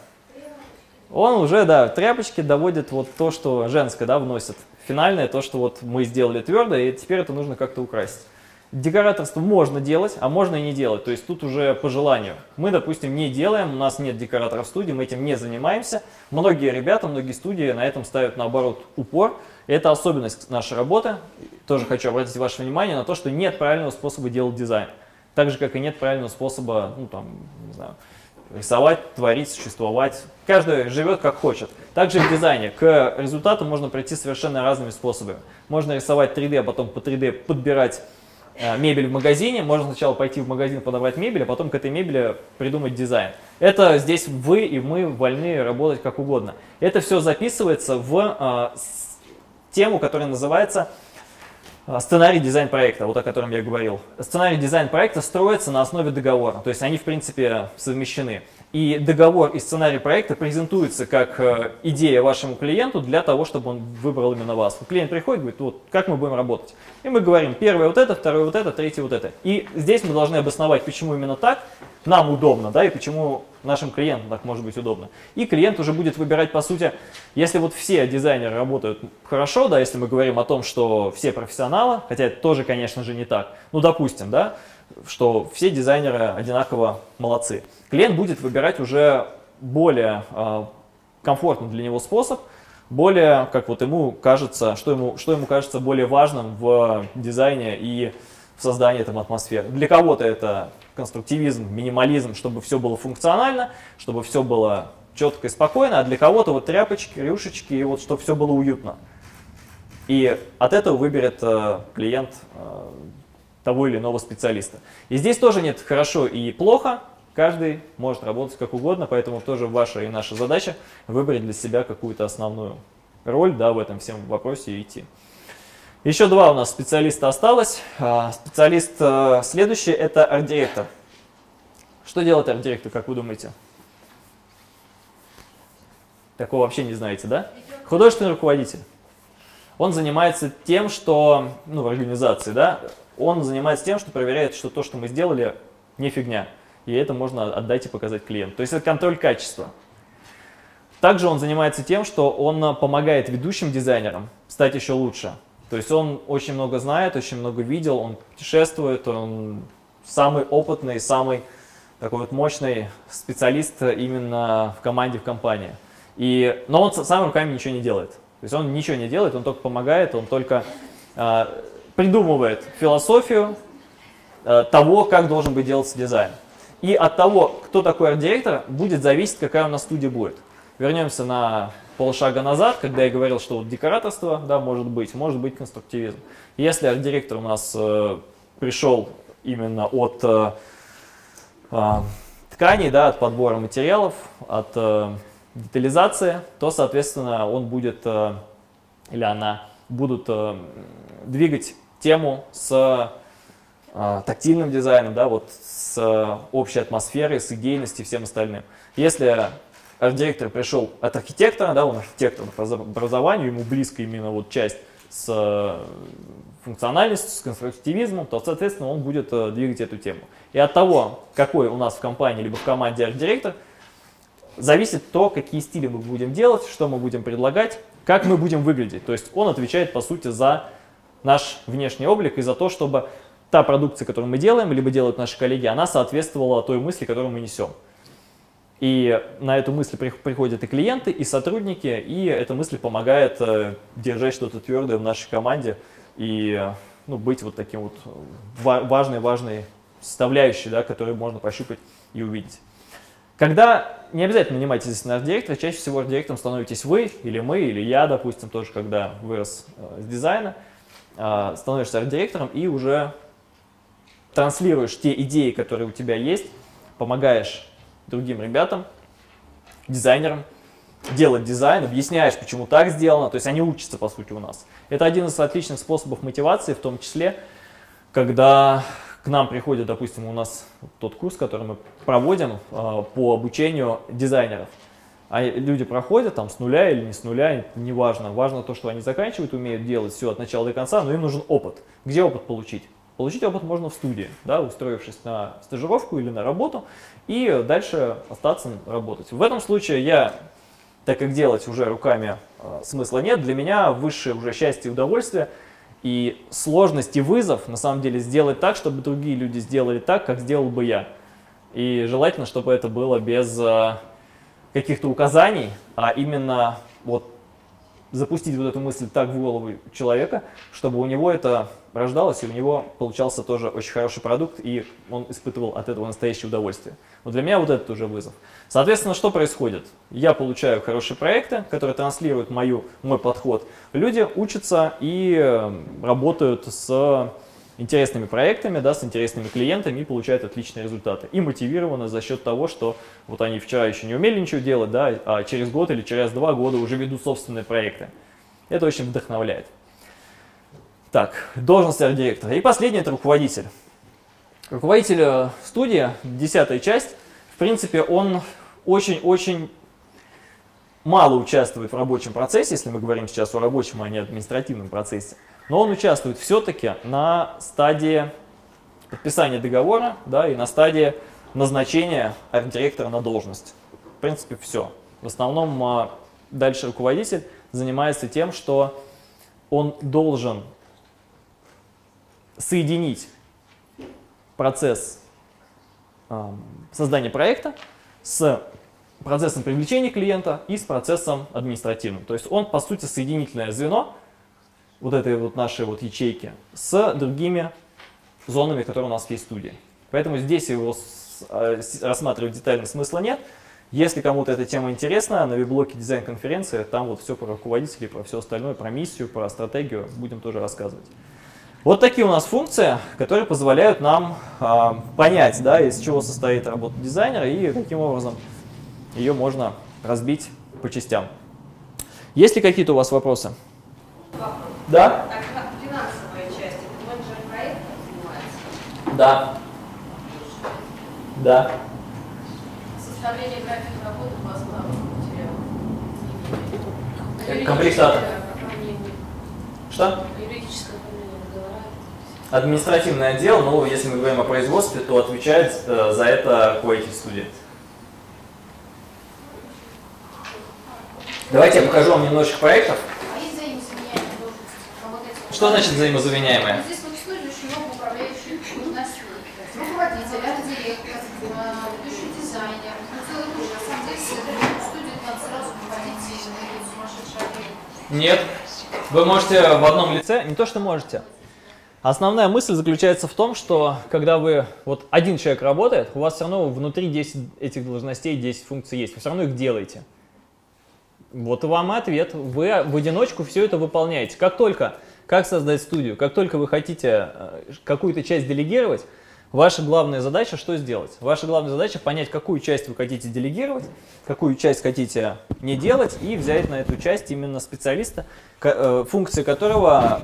Speaker 2: Он уже, да, тряпочки доводит вот то, что женское, да, вносит. Финальное, то, что вот мы сделали твердо, и теперь это нужно как-то украсить. Декораторство можно делать, а можно и не делать. То есть тут уже по желанию. Мы, допустим, не делаем, у нас нет декораторов в студии, мы этим не занимаемся. Многие ребята, многие студии на этом ставят наоборот упор. это особенность нашей работы. Тоже хочу обратить ваше внимание на то, что нет правильного способа делать дизайн. Так же, как и нет правильного способа, ну там, не знаю, рисовать, творить, существовать. Каждый живет как хочет. Также в дизайне к результату можно прийти совершенно разными способами. Можно рисовать 3D, а потом по 3D подбирать мебель в магазине, можно сначала пойти в магазин подобрать мебель, а потом к этой мебели придумать дизайн. Это здесь вы и мы вольны работать как угодно. Это все записывается в э, тему, которая называется А, Сценарий дизайн проекта, вот о котором я говорил. Сценарий дизайн проекта строится на основе договора, то есть они в принципе совмещены. И договор и сценарий проекта презентуются как э, идея вашему клиенту для того, чтобы он выбрал именно вас. Клиент приходит, говорит, вот как мы будем работать. И мы говорим, первое вот это, второе вот это, третье вот это. И здесь мы должны обосновать, почему именно так нам удобно, да, и почему нашим клиентам так может быть удобно. И клиент уже будет выбирать, по сути, если вот все дизайнеры работают хорошо, да, если мы говорим о том, что все профессионалы, хотя это тоже, конечно же, не так, ну, допустим, да, что все дизайнеры одинаково молодцы. Клиент будет выбирать уже более э, комфортный для него способ, более, как вот ему кажется, что ему, что ему кажется более важным в дизайне и в создании там атмосферы. Для кого-то это конструктивизм, минимализм, чтобы все было функционально, чтобы все было четко и спокойно, а для кого-то вот тряпочки, рюшечки, и вот чтобы все было уютно. И от этого выберет э, клиент э, того или иного специалиста. И здесь тоже нет хорошо и плохо, каждый может работать как угодно, поэтому тоже ваша и наша задача выбрать для себя какую-то основную роль да, в этом всем вопросе и идти. Еще два у нас специалиста осталось. А, Специалист э, следующий это арт-директор. Что делает арт-директор, как вы думаете? Такого вообще не знаете, да? Художественный руководитель. Он занимается тем, что, ну, в организации, да, он занимается тем, что проверяет, что то, что мы сделали, не фигня. И это можно отдать и показать клиенту. То есть это контроль качества. Также он занимается тем, что он помогает ведущим дизайнерам стать еще лучше. То есть он очень много знает, очень много видел, он путешествует, он самый опытный, самый такой вот мощный специалист именно в команде, в компании. И, но он сам руками ничего не делает. То есть он ничего не делает, он только помогает, он только э, придумывает философию э, того, как должен быть делаться дизайн. И от того, кто такой арт-директор, будет зависеть, какая у нас студия будет. Вернемся на полшага назад, когда я говорил, что вот декораторство, да, может быть, может быть конструктивизм. Если арт-директор у нас э, пришел именно от э, э, тканей, да, от подбора материалов, от э, детализации, то, соответственно, он будет, э, или она, будут э, двигать тему с э, тактильным дизайном, да, вот с э, общей атмосферой, с идейностью и всем остальным. Если арт-директор пришел от архитектора, да, он архитектор по образованию, ему близко именно вот часть с э, функциональностью, с конструктивизмом, то, соответственно, он будет э, двигать эту тему. И от того, какой у нас в компании, либо в команде арт-директор, зависит то, какие стили мы будем делать, что мы будем предлагать, как мы будем выглядеть. То есть он отвечает, по сути, за наш внешний облик и за то, чтобы та продукция, которую мы делаем, либо делают наши коллеги, она соответствовала той мысли, которую мы несем. И на эту мысль приходят и клиенты, и сотрудники, и эта мысль помогает э, держать что-то твердое в нашей команде и ну, быть вот таким вот важной-важной составляющей, да, которую можно пощупать и увидеть. Когда не обязательно нанимать здесь на арт-директора, чаще всего арт-директором становитесь вы, или мы, или я, допустим, тоже, когда вырос с дизайна, э, становишься арт-директором и уже транслируешь те идеи, которые у тебя есть, помогаешь другим ребятам, дизайнерам, делать дизайн, объясняешь, почему так сделано, то есть они учатся, по сути, у нас. Это один из отличных способов мотивации, в том числе, когда к нам приходит, допустим, у нас тот курс, который мы проводим э, по обучению дизайнеров. А люди проходят там с нуля или не с нуля, неважно. Важно то, что они заканчивают, умеют делать все от начала до конца, но им нужен опыт. Где опыт получить? Получить опыт можно в студии, да, устроившись на стажировку или на работу, и дальше остаться работать. В этом случае я, так как делать уже руками э, смысла нет, для меня высшее уже счастье и удовольствие – и сложность и вызов, на самом деле, сделать так, чтобы другие люди сделали так, как сделал бы я. И желательно, чтобы это было без э, каких-то указаний, а именно вот запустить вот эту мысль так в голову человека, чтобы у него это рождалось, и у него получался тоже очень хороший продукт, и он испытывал от этого настоящее удовольствие. Вот для меня вот это уже вызов. Соответственно, что происходит? Я получаю хорошие проекты, которые транслируют мою, мой подход. Люди учатся и э, работают с интересными проектами, да, с интересными клиентами и получают отличные результаты. И мотивированы за счет того, что вот они вчера еще не умели ничего делать, да, а через год или через два года уже ведут собственные проекты. Это очень вдохновляет. Так, должность арт-директора. И последний это руководитель. Руководитель э, студии, десятая часть, в принципе, он очень-очень мало участвует в рабочем процессе, если мы говорим сейчас о рабочем, а не административном процессе. Но он участвует все-таки на стадии подписания договора да, и на стадии назначения арт-директора на должность. В принципе, все. В основном а, дальше руководитель занимается тем, что он должен соединить процесс э, создания проекта с процессом привлечения клиента и с процессом административным. То есть он, по сути, соединительное звено вот этой вот нашей вот ячейки с другими зонами, которые у нас есть в студии. Поэтому здесь его э, рассматривать детально смысла нет. Если кому-то эта тема интересна, на веб-блоке дизайн-конференции, там вот все про руководителей, про все остальное, про миссию, про стратегию будем тоже рассказывать. Вот такие у нас функции, которые позволяют нам э, понять, да, из чего состоит работа дизайнера и каким образом ее можно разбить по частям. Есть ли какие-то у вас вопросы?
Speaker 5: Вопрос.
Speaker 2: Да?
Speaker 5: Так, финансовая часть, это менеджер проекта занимается?
Speaker 2: Да. Да.
Speaker 6: Составление графика работы по основам материалов.
Speaker 2: Как комплектатор. Что?
Speaker 6: Юридическое.
Speaker 2: Административный отдел, ну, если мы говорим о производстве, то отвечает э, за это Quality студия. Давайте я покажу вам немножечко проектов.
Speaker 6: А есть взаимозаменяемые должности? А вот эти
Speaker 2: Что значит взаимозаменяемые?
Speaker 6: Вот Здесь вот в студии очень много управляющих должностей. Руководитель, арт-директор, ведущий дизайнер. Целый круг. На самом деле, с этой студии надо сразу выходить из этой сумасшедшей армии.
Speaker 2: Нет. Вы можете в одном лице, не то что можете. Основная мысль заключается в том, что когда вы, вот один человек работает, у вас все равно внутри 10 этих должностей, 10 функций есть, вы все равно их делаете. Вот и вам и ответ. Вы в одиночку все это выполняете. Как только, как создать студию, как только вы хотите э, какую-то часть делегировать, ваша главная задача что сделать? Ваша главная задача понять, какую часть вы хотите делегировать, какую часть хотите не делать, и взять на эту часть именно специалиста, э, функции которого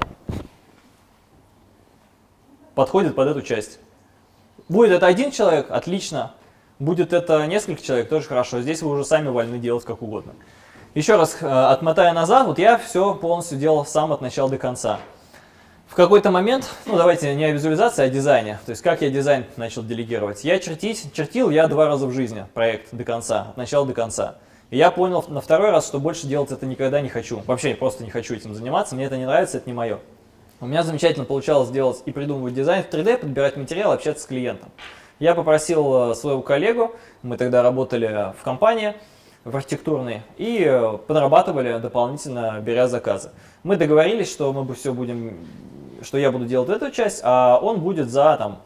Speaker 2: подходит под эту часть. Будет это один человек, отлично. Будет это несколько человек, тоже хорошо. Здесь вы уже сами вольны делать как угодно. Еще раз э, отмотая назад, вот я все полностью делал сам от начала до конца. В какой-то момент, ну давайте не о визуализации, а о дизайне. То есть как я дизайн начал делегировать. Я чертить, чертил я два раза в жизни проект до конца, от начала до конца. И я понял на второй раз, что больше делать это никогда не хочу. Вообще просто не хочу этим заниматься, мне это не нравится, это не мое. У меня замечательно получалось делать и придумывать дизайн в 3D, подбирать материал, общаться с клиентом. Я попросил э, своего коллегу, мы тогда работали в компании, в архитектурной, и э, подрабатывали дополнительно, беря заказы. Мы договорились, что мы все будем, что я буду делать эту часть, а он будет за там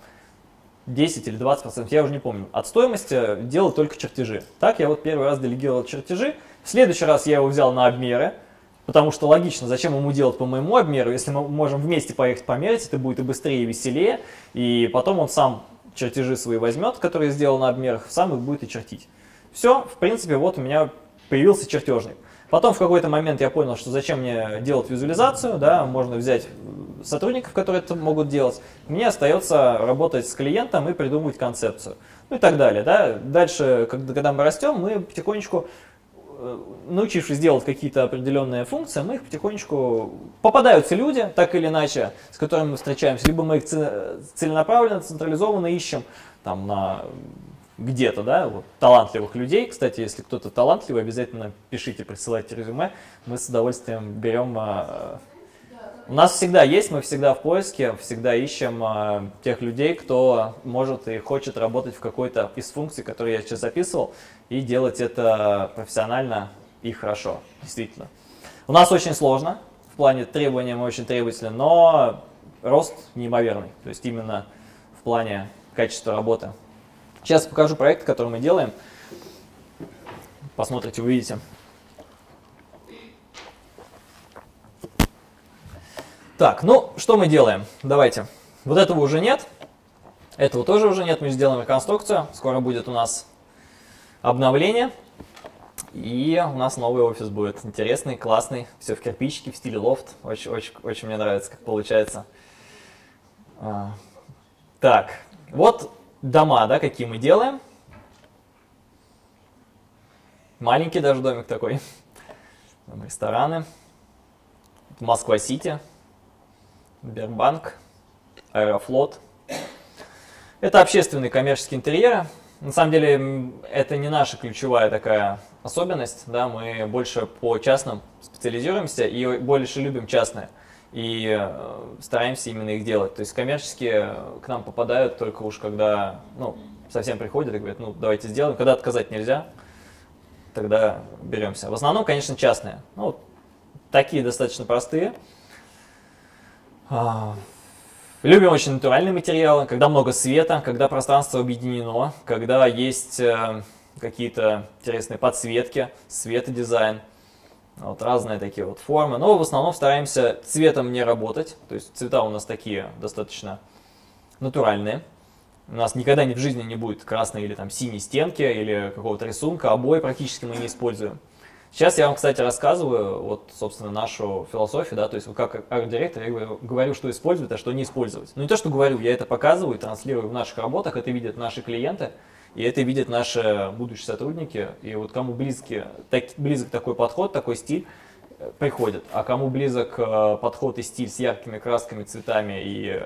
Speaker 2: 10 или 20 процентов, я уже не помню, от стоимости делать только чертежи. Так я вот первый раз делегировал чертежи, в следующий раз я его взял на обмеры, Потому что логично, зачем ему делать по моему обмеру, если мы можем вместе поехать померить, это будет и быстрее, и веселее, и потом он сам чертежи свои возьмет, которые сделал на обмерах, сам их будет и чертить. Все, в принципе, вот у меня появился чертежник. Потом в какой-то момент я понял, что зачем мне делать визуализацию, да, можно взять сотрудников, которые это могут делать. Мне остается работать с клиентом и придумывать концепцию. Ну и так далее. Да. Дальше, когда, мы растем, мы потихонечку э, научившись делать какие-то определенные функции, мы их потихонечку... Попадаются люди, так или иначе, с которыми мы встречаемся, либо мы их це- целенаправленно, централизованно ищем, там, на где-то, да, вот, талантливых людей. Кстати, если кто-то талантливый, обязательно пишите, присылайте резюме, мы с удовольствием берем... а, У нас всегда есть, мы всегда в поиске, всегда ищем а, тех людей, кто может и хочет работать в какой-то из функций, которые я сейчас описывал, и делать это профессионально и хорошо, действительно. У нас очень сложно, в плане требований мы очень требовательны, но рост неимоверный, то есть именно в плане качества работы. Сейчас покажу проект, который мы делаем. Посмотрите, увидите. Так, ну, что мы делаем? Давайте. Вот этого уже нет. Этого тоже уже нет. Мы сделаем реконструкцию. Скоро будет у нас обновление. И у нас новый офис будет интересный, классный, все в кирпичике, в стиле лофт. Очень, очень, очень мне нравится, как получается. А, так, вот дома, да, какие мы делаем. Маленький даже домик такой. Там рестораны. Москва-Сити. Сбербанк. Аэрофлот. Это общественные коммерческие интерьеры. На самом деле, это не наша ключевая такая особенность. Да? Мы больше по частным специализируемся и больше любим частные. И э, стараемся именно их делать. То есть коммерческие к нам попадают только уж когда ну, совсем приходят и говорят, ну давайте сделаем. Когда отказать нельзя, тогда беремся. В основном, конечно, частные. Ну, такие достаточно простые. А, любим очень натуральные материалы, когда много света, когда пространство объединено, когда есть э, какие-то интересные подсветки, светодизайн. Вот разные такие вот формы. Но в основном стараемся цветом не работать. То есть цвета у нас такие достаточно натуральные. У нас никогда ни в жизни не будет красной или там синей стенки или какого-то рисунка, обои практически мы не используем. Сейчас я вам, кстати, рассказываю, вот, собственно, нашу философию, да, то есть как арт-директор я говорю, говорю, что использовать, а что не использовать. Ну не то, что говорю, я это показываю, транслирую в наших работах, это видят наши клиенты, и это видят наши будущие сотрудники, и вот кому близки, так, близок такой подход, такой стиль, э, приходят, а кому близок э, подход и стиль с яркими красками, цветами и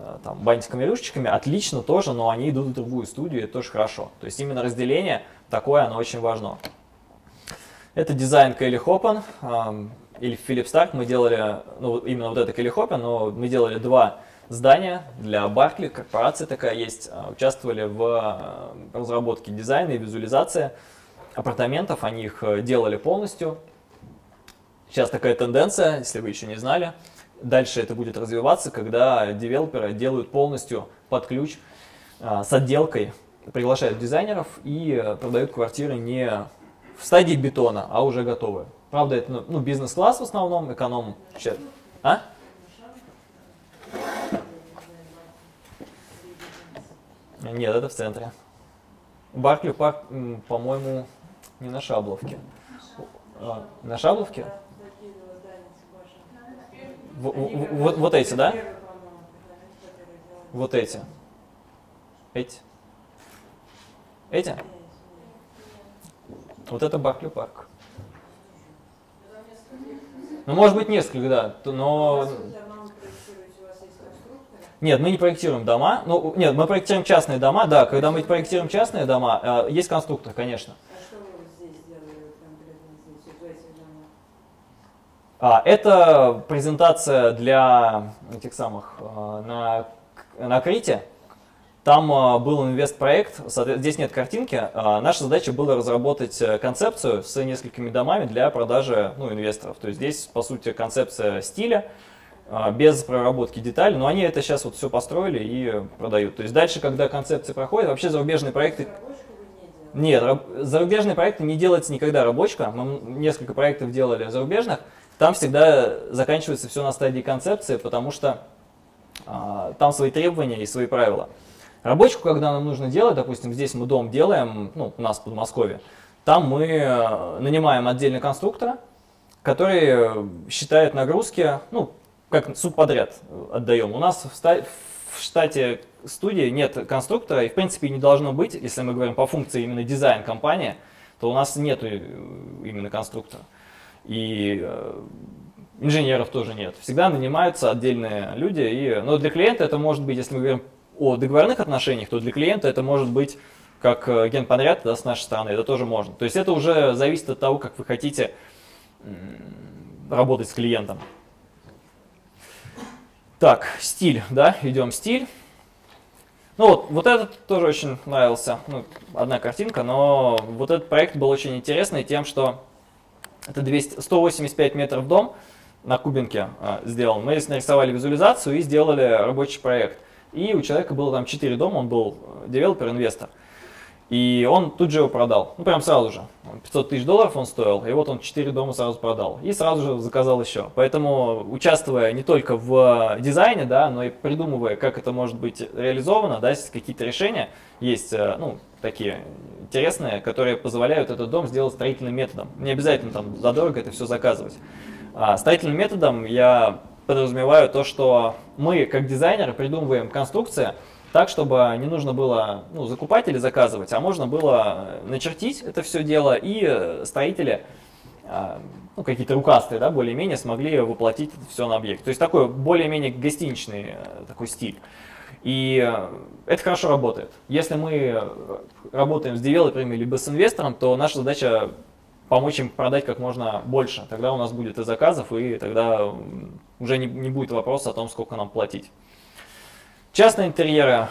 Speaker 2: Э, там, бантиками рюшечками, отлично тоже, но они идут в другую студию, это тоже хорошо. То есть именно разделение такое, оно очень важно. Это дизайн Келли Хоппен эм, или Филипп Старк. Мы делали, ну именно вот это Келли Хоппен, но мы делали два здания для Баркли, корпорация такая есть, э, участвовали в э, разработке дизайна и визуализации апартаментов, они их делали полностью. Сейчас такая тенденция, если вы еще не знали, дальше это будет развиваться, когда девелоперы делают полностью под ключ а, с отделкой, приглашают дизайнеров и э, продают квартиры не в стадии бетона, а уже готовые. Правда, это ну, ну бизнес-класс в основном, эконом. А? Нет, это в центре. Баркли парк, по-моему, не на Шабловке. А, на Шабловке? вот, вот эти, да? Вот эти. Эти. Эти? Вот это Баркли парк. Ну, может быть, несколько, да, но... Нет, мы не проектируем дома. Ну, нет, мы проектируем частные дома, да. Когда мы проектируем частные дома, э, есть конструктор, конечно. А, это презентация для этих самых а, на, на Крите. Там а, был инвест-проект, здесь нет картинки. Наша задача была разработать э, концепцию с несколькими домами для продажи ну, инвесторов. То есть здесь, по сути, концепция стиля, без проработки деталей, но они это сейчас вот все построили и продают. То есть дальше, когда концепция проходит, вообще зарубежные проекты... Нет, зарубежные проекты не делается никогда рабочка. Мы несколько проектов делали зарубежных, там всегда заканчивается все на стадии концепции, потому что а, там свои требования и свои правила. Рабочку, когда нам нужно делать, допустим, здесь мы дом делаем, ну, у нас в Подмосковье, там мы э, нанимаем отдельный конструктора, который считает нагрузки, ну, как субподряд отдаем. У нас в штате студии нет конструктора, и в принципе не должно быть, если мы говорим по функции именно дизайн компании, то у нас нет именно конструктора и э, инженеров тоже нет. Всегда нанимаются отдельные люди. И, но для клиента это может быть, если мы говорим о договорных отношениях, то для клиента это может быть как э, генподряд да, с нашей стороны, это тоже можно. То есть это уже зависит от того, как вы хотите работать с клиентом. Так, стиль, да, идем стиль. Ну вот, вот этот тоже очень нравился, ну, одна картинка, но вот этот проект был очень интересный тем, что это 200, 185 метров дом на Кубинке а, сделан. Мы нарисовали визуализацию и сделали рабочий проект. И у человека было там 4 дома, он был э, девелопер, инвестор. И он тут же его продал. Ну, прям сразу же. 500 тысяч долларов он стоил, и вот он 4 дома сразу продал. И сразу же заказал еще. Поэтому, участвуя не только в дизайне, да, но и придумывая, как это может быть реализовано, да, какие-то решения есть, э, ну, такие интересные, которые позволяют этот дом сделать строительным методом. Не обязательно там задорого это все заказывать. А строительным методом я подразумеваю то, что мы, как дизайнеры, придумываем конструкции, так, чтобы не нужно было ну, закупать или заказывать, а можно было начертить это все дело, и строители, а, ну, какие-то рукастые, да, более-менее смогли воплотить это все на объект. То есть такой более-менее гостиничный э, такой стиль. И э, это хорошо работает. Если мы работаем с девелоперами либо с инвестором, то наша задача помочь им продать как можно больше. Тогда у нас будет и заказов, и тогда уже не, не будет вопроса о том, сколько нам платить. Частные интерьеры.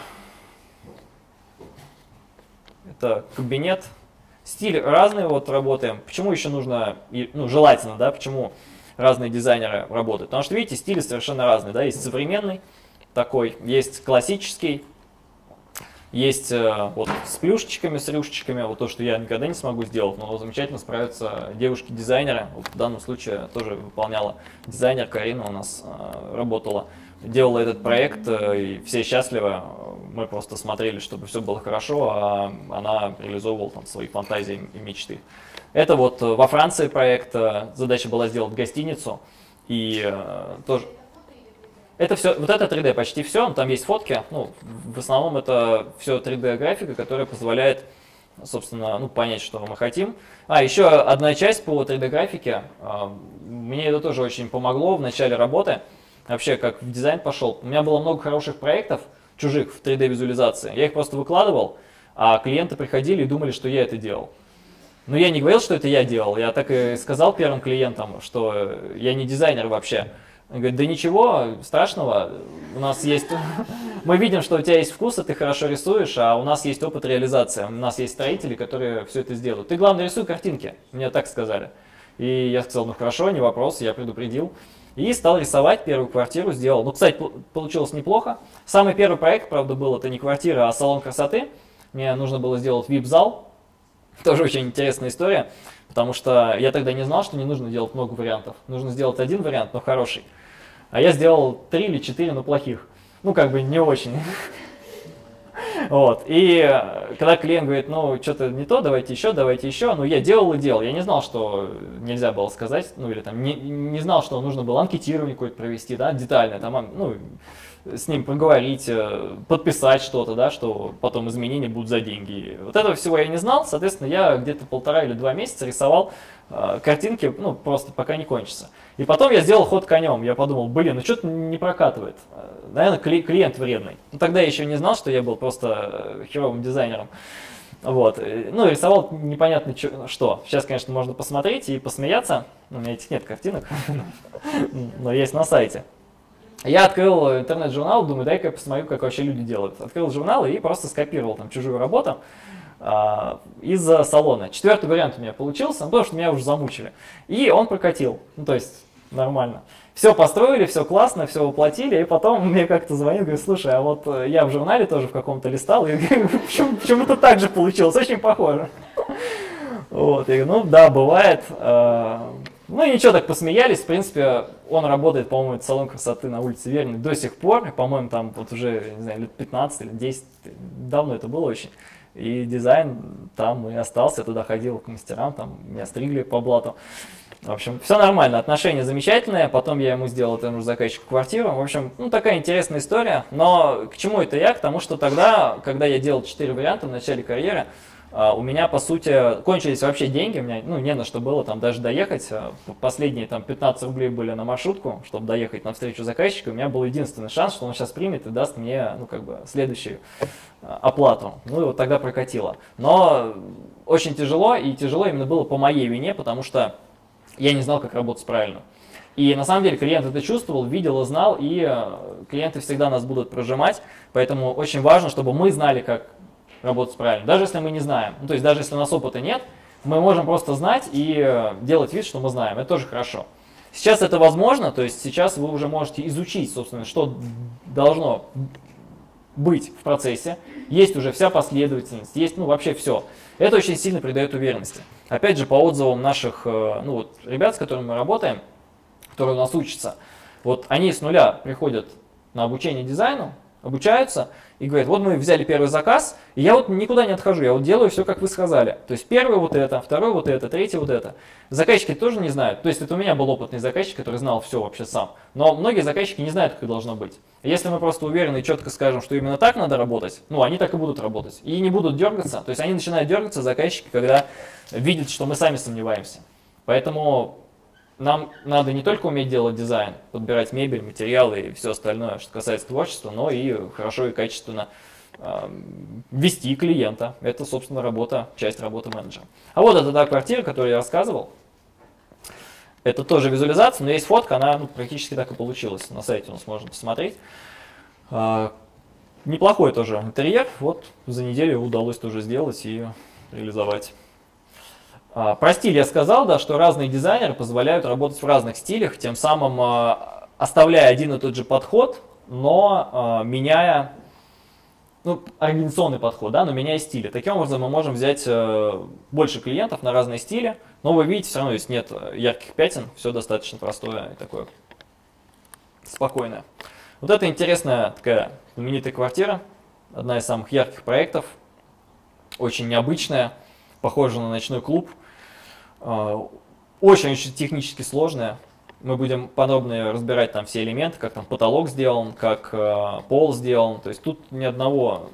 Speaker 2: Это кабинет. Стиль разный, вот работаем. Почему еще нужно, ну, желательно, да, почему разные дизайнеры работают? Потому что, видите, стили совершенно разные, да, есть современный такой, есть классический, есть э, вот с плюшечками, с рюшечками, вот то, что я никогда не смогу сделать, но замечательно справятся девушки-дизайнеры. Вот в данном случае тоже выполняла дизайнер, Карина у нас э, работала делала этот проект, э, и все счастливы. Мы просто смотрели, чтобы все было хорошо, а она реализовывала там свои фантазии и мечты. Это вот э, во Франции проект, э, задача была сделать гостиницу, и тоже... Это все, вот это 3D почти все, там есть фотки, ну, в основном это все 3D графика, которая позволяет, собственно, ну, понять, что мы хотим. А, еще одна часть по 3D графике, мне это тоже очень помогло в начале работы, вообще как в дизайн пошел. У меня было много хороших проектов, чужих в 3D визуализации. Я их просто выкладывал, а клиенты приходили и думали, что я это делал. Но я не говорил, что это я делал. Я так и сказал первым клиентам, что я не дизайнер вообще. Он говорит, да ничего страшного, у нас есть... (laughs) Мы видим, что у тебя есть вкус, и ты хорошо рисуешь, а у нас есть опыт реализации. У нас есть строители, которые все это сделают. Ты, главное, рисуй картинки. Мне так сказали. И я сказал, ну хорошо, не вопрос, я предупредил. И стал рисовать первую квартиру, сделал. Ну, кстати, получилось неплохо. Самый первый проект, правда, был это не квартира, а салон красоты. Мне нужно было сделать вип-зал. Тоже очень интересная история, потому что я тогда не знал, что не нужно делать много вариантов. Нужно сделать один вариант, но хороший. А я сделал три или четыре, но плохих. Ну, как бы не очень. (laughs) Вот. И э, когда клиент говорит, ну, что-то не то, давайте еще, давайте еще, ну, я делал и делал. Я не знал, что нельзя было сказать, ну, или там, не, не знал, что нужно было анкетирование какое-то провести, да, детальное, там, ну, с ним поговорить, э, подписать что-то, да, что потом изменения будут за деньги. Вот этого всего я не знал, соответственно, я где-то полтора или два месяца рисовал картинки, ну, просто пока не кончится. И потом я сделал ход конем, я подумал, блин, ну что-то не прокатывает, э, наверное, кли клиент вредный. Ну, тогда я еще не знал, что я был просто э, херовым дизайнером. Вот. Ну, рисовал непонятно что. Сейчас, конечно, можно посмотреть и посмеяться. У меня этих нет картинок, (laughs) но есть на сайте. Я открыл интернет-журнал, думаю, дай-ка я посмотрю, как вообще люди делают. Открыл журнал и просто скопировал там чужую работу из салона. Четвертый вариант у меня получился, потому что меня уже замучили. И он прокатил, ну то есть нормально. Все построили, все классно, все воплотили, и потом (laughs) мне как-то звонит, говорит, слушай, а вот э, я в журнале тоже в каком-то листал, и (laughs) почему-то так же получилось, очень похоже. Вот, говорю, ну да, бывает. А, ну и ничего, так посмеялись. В принципе, он работает, по-моему, это салон красоты на улице Верни до сих пор. По-моему, там вот уже, не знаю, лет 15 или 10. Давно это было очень. И дизайн там и остался. Я туда ходил к мастерам, там меня стригли по блату. В общем, все нормально, отношения замечательные. Потом я ему сделал этому заказчику квартиру. В общем, ну такая интересная история. Но к чему это я? К тому, что тогда, когда я делал 4 варианта в начале карьеры, у меня, по сути, кончились вообще деньги, у меня ну, не на что было там даже доехать. А, последние там 15 рублей были на маршрутку, чтобы доехать на встречу заказчика. У меня был единственный шанс, что он сейчас примет и даст мне, ну, как бы, следующую а, оплату. Ну, и вот тогда прокатило. Но очень тяжело, и тяжело именно было по моей вине, потому что я не знал, как работать правильно. И на самом деле клиент это чувствовал, видел и знал, и клиенты всегда нас будут прожимать, поэтому очень важно, чтобы мы знали, как работать правильно, даже если мы не знаем. Ну, то есть даже если у нас опыта нет, мы можем просто знать и э, делать вид, что мы знаем. Это тоже хорошо. Сейчас это возможно, то есть сейчас вы уже можете изучить, собственно, что должно быть в процессе, есть уже вся последовательность, есть ну вообще все. Это очень сильно придает уверенности. Опять же, по отзывам наших э, ну, вот, ребят, с которыми мы работаем, которые у нас учатся, вот они с нуля приходят на обучение дизайну, обучаются и говорят, вот мы взяли первый заказ, и я вот никуда не отхожу, я вот делаю все, как вы сказали. То есть первый вот это, второй вот это, третий вот это. Заказчики тоже не знают. То есть это у меня был опытный заказчик, который знал все вообще сам. Но многие заказчики не знают, как должно быть. Если мы просто уверены и четко скажем, что именно так надо работать, ну они так и будут работать. И не будут дергаться. То есть они начинают дергаться, заказчики, когда видят, что мы сами сомневаемся. Поэтому нам надо не только уметь делать дизайн, подбирать мебель, материалы и все остальное, что касается творчества, но и хорошо и качественно э, вести клиента. Это, собственно, работа, часть работы менеджера. А вот эта та квартира, которую я рассказывал. Это тоже визуализация, но есть фотка, она ну, практически так и получилась. На сайте у нас можно посмотреть. Э, неплохой тоже интерьер. Вот за неделю удалось тоже сделать и реализовать. А, я сказал, да, что разные дизайнеры позволяют работать в разных стилях, тем самым а, оставляя один и тот же подход, но а, меняя ну, организационный подход, да, но меняя стили. Таким образом мы можем взять э, больше клиентов на разные стили, но вы видите, все равно здесь нет ярких пятен, все достаточно простое и такое спокойное. Вот это интересная такая знаменитая квартира, одна из самых ярких проектов, очень необычная, похожа на ночной клуб. Очень-очень технически сложная. Мы будем подробно разбирать там все элементы, как там потолок сделан, как э, пол сделан. То есть тут ни одного,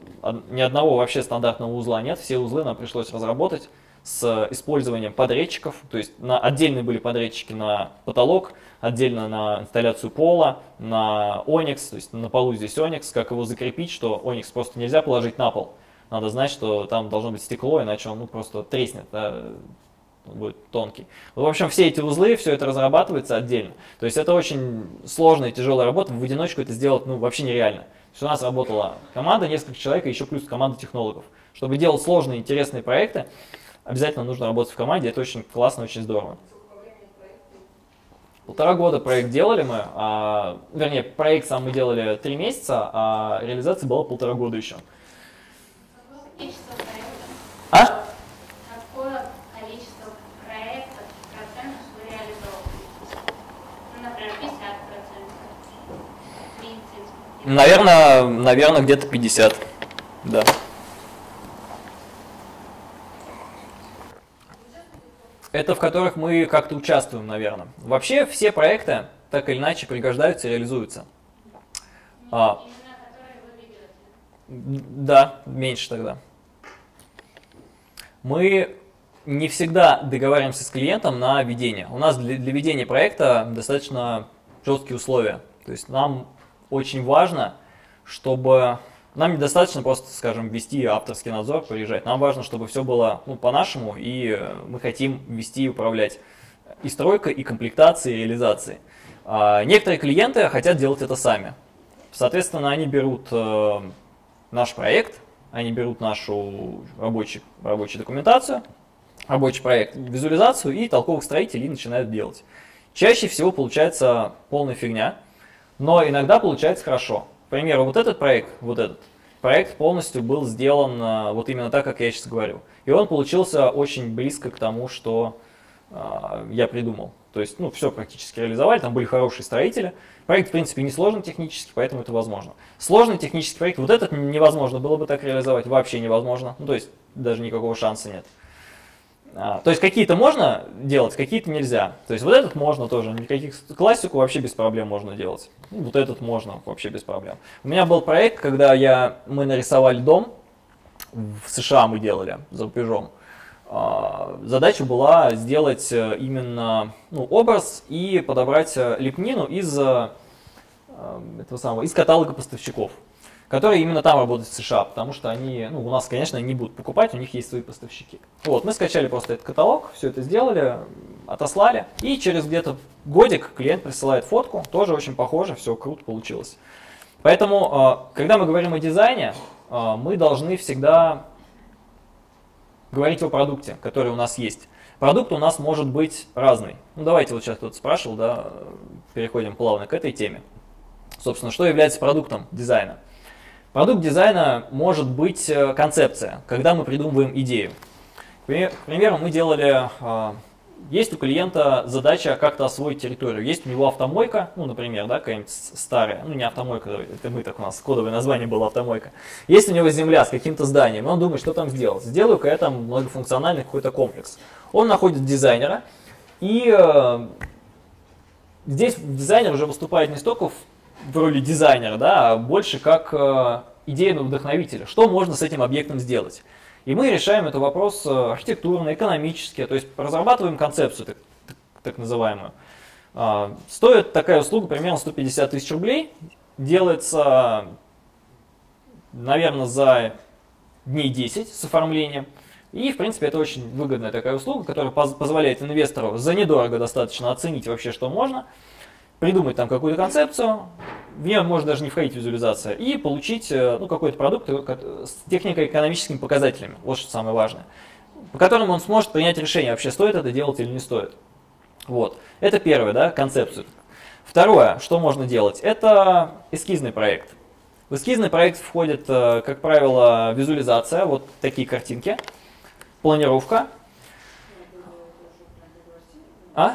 Speaker 2: ни одного вообще стандартного узла нет. Все узлы нам пришлось разработать с использованием подрядчиков. То есть на, отдельные были подрядчики на потолок, отдельно на инсталляцию пола, на Onyx, то есть на полу здесь Onyx, как его закрепить, что Onyx просто нельзя положить на пол. Надо знать, что там должно быть стекло, иначе он ну, просто треснет. Да? Будет тонкий. В общем, все эти узлы, все это разрабатывается отдельно. То есть это очень сложная и тяжелая работа, в одиночку это сделать ну, вообще нереально. То есть у нас работала команда, несколько человек, и еще плюс команда технологов. Чтобы делать сложные, интересные проекты, обязательно нужно работать в команде, это очень классно, очень здорово. Полтора года проект делали мы, а, вернее, проект сам мы делали три месяца, а реализация была полтора года еще. Наверное, наверное, где-то 50. Да. Это в которых мы как-то участвуем, наверное. Вообще все проекты так или иначе пригождаются и реализуются. А, да, меньше тогда. Мы не всегда договариваемся с клиентом на ведение. У нас для, для ведения проекта достаточно жесткие условия. То есть нам очень важно, чтобы нам недостаточно просто, скажем, ввести авторский надзор, приезжать. Нам важно, чтобы все было ну, по-нашему, и мы хотим вести и управлять и стройкой, и комплектацией, и реализацией. А некоторые клиенты хотят делать это сами. Соответственно, они берут э, наш проект, они берут нашу рабочую, рабочую документацию, рабочий проект, визуализацию и толковых строителей начинают делать. Чаще всего получается полная фигня, но иногда получается хорошо. К примеру, вот этот проект, вот этот проект полностью был сделан э, вот именно так, как я сейчас говорю. И он получился очень близко к тому, что э, я придумал. То есть, ну, все практически реализовали, там были хорошие строители. Проект, в принципе, не сложный технически, поэтому это возможно. Сложный технический проект, вот этот невозможно было бы так реализовать, вообще невозможно. Ну, то есть, даже никакого шанса нет. А, то есть какие-то можно делать, какие-то нельзя. То есть вот этот можно тоже, никаких классику вообще без проблем можно делать. Ну, вот этот можно вообще без проблем. У меня был проект, когда я, мы нарисовали дом, в США мы делали, за рубежом. А, задача была сделать э, именно ну, образ и подобрать э, лепнину из, э, этого самого, из каталога поставщиков которые именно там работают в США, потому что они, ну, у нас, конечно, не будут покупать, у них есть свои поставщики. Вот, мы скачали просто этот каталог, все это сделали, отослали, и через где-то годик клиент присылает фотку, тоже очень похоже, все круто получилось. Поэтому, а, когда мы говорим о дизайне, а, мы должны всегда говорить о продукте, который у нас есть. Продукт у нас может быть разный. Ну, давайте вот сейчас кто-то спрашивал, да, переходим плавно к этой теме. Собственно, что является продуктом дизайна? Продукт дизайна может быть э, концепция, когда мы придумываем идею. К пример- к примеру, мы делали, а, есть у клиента задача как-то освоить территорию. Есть у него автомойка, ну, например, да, какая-нибудь старая, ну, не автомойка, это мы так у нас, кодовое название было автомойка. Есть у него земля с каким-то зданием, он думает, что там сделать. Сделаю-ка я там многофункциональный какой-то комплекс. Он находит дизайнера, и э, здесь дизайнер уже выступает не столько в, в роли дизайнера, да, а больше как э, идейного вдохновителя. Что можно с этим объектом сделать? И мы решаем этот вопрос э, архитектурно, экономически, то есть разрабатываем концепцию так, так- называемую. А, Стоит такая услуга примерно 150 тысяч рублей. Делается, наверное, за дней 10 с оформлением. И, в принципе, это очень выгодная такая услуга, которая поз- позволяет инвестору за недорого достаточно оценить вообще, что можно, придумать там какую-то концепцию, в нее может даже не входить визуализация, и получить э, ну, какой-то продукт э, ко- с технико-экономическими показателями, вот что самое важное, по которым он сможет принять решение, вообще стоит это делать или не стоит. Вот. Это первое, да, концепцию. Второе, что можно делать, это эскизный проект. В эскизный проект входит, э, как правило, визуализация, вот такие картинки, планировка. А?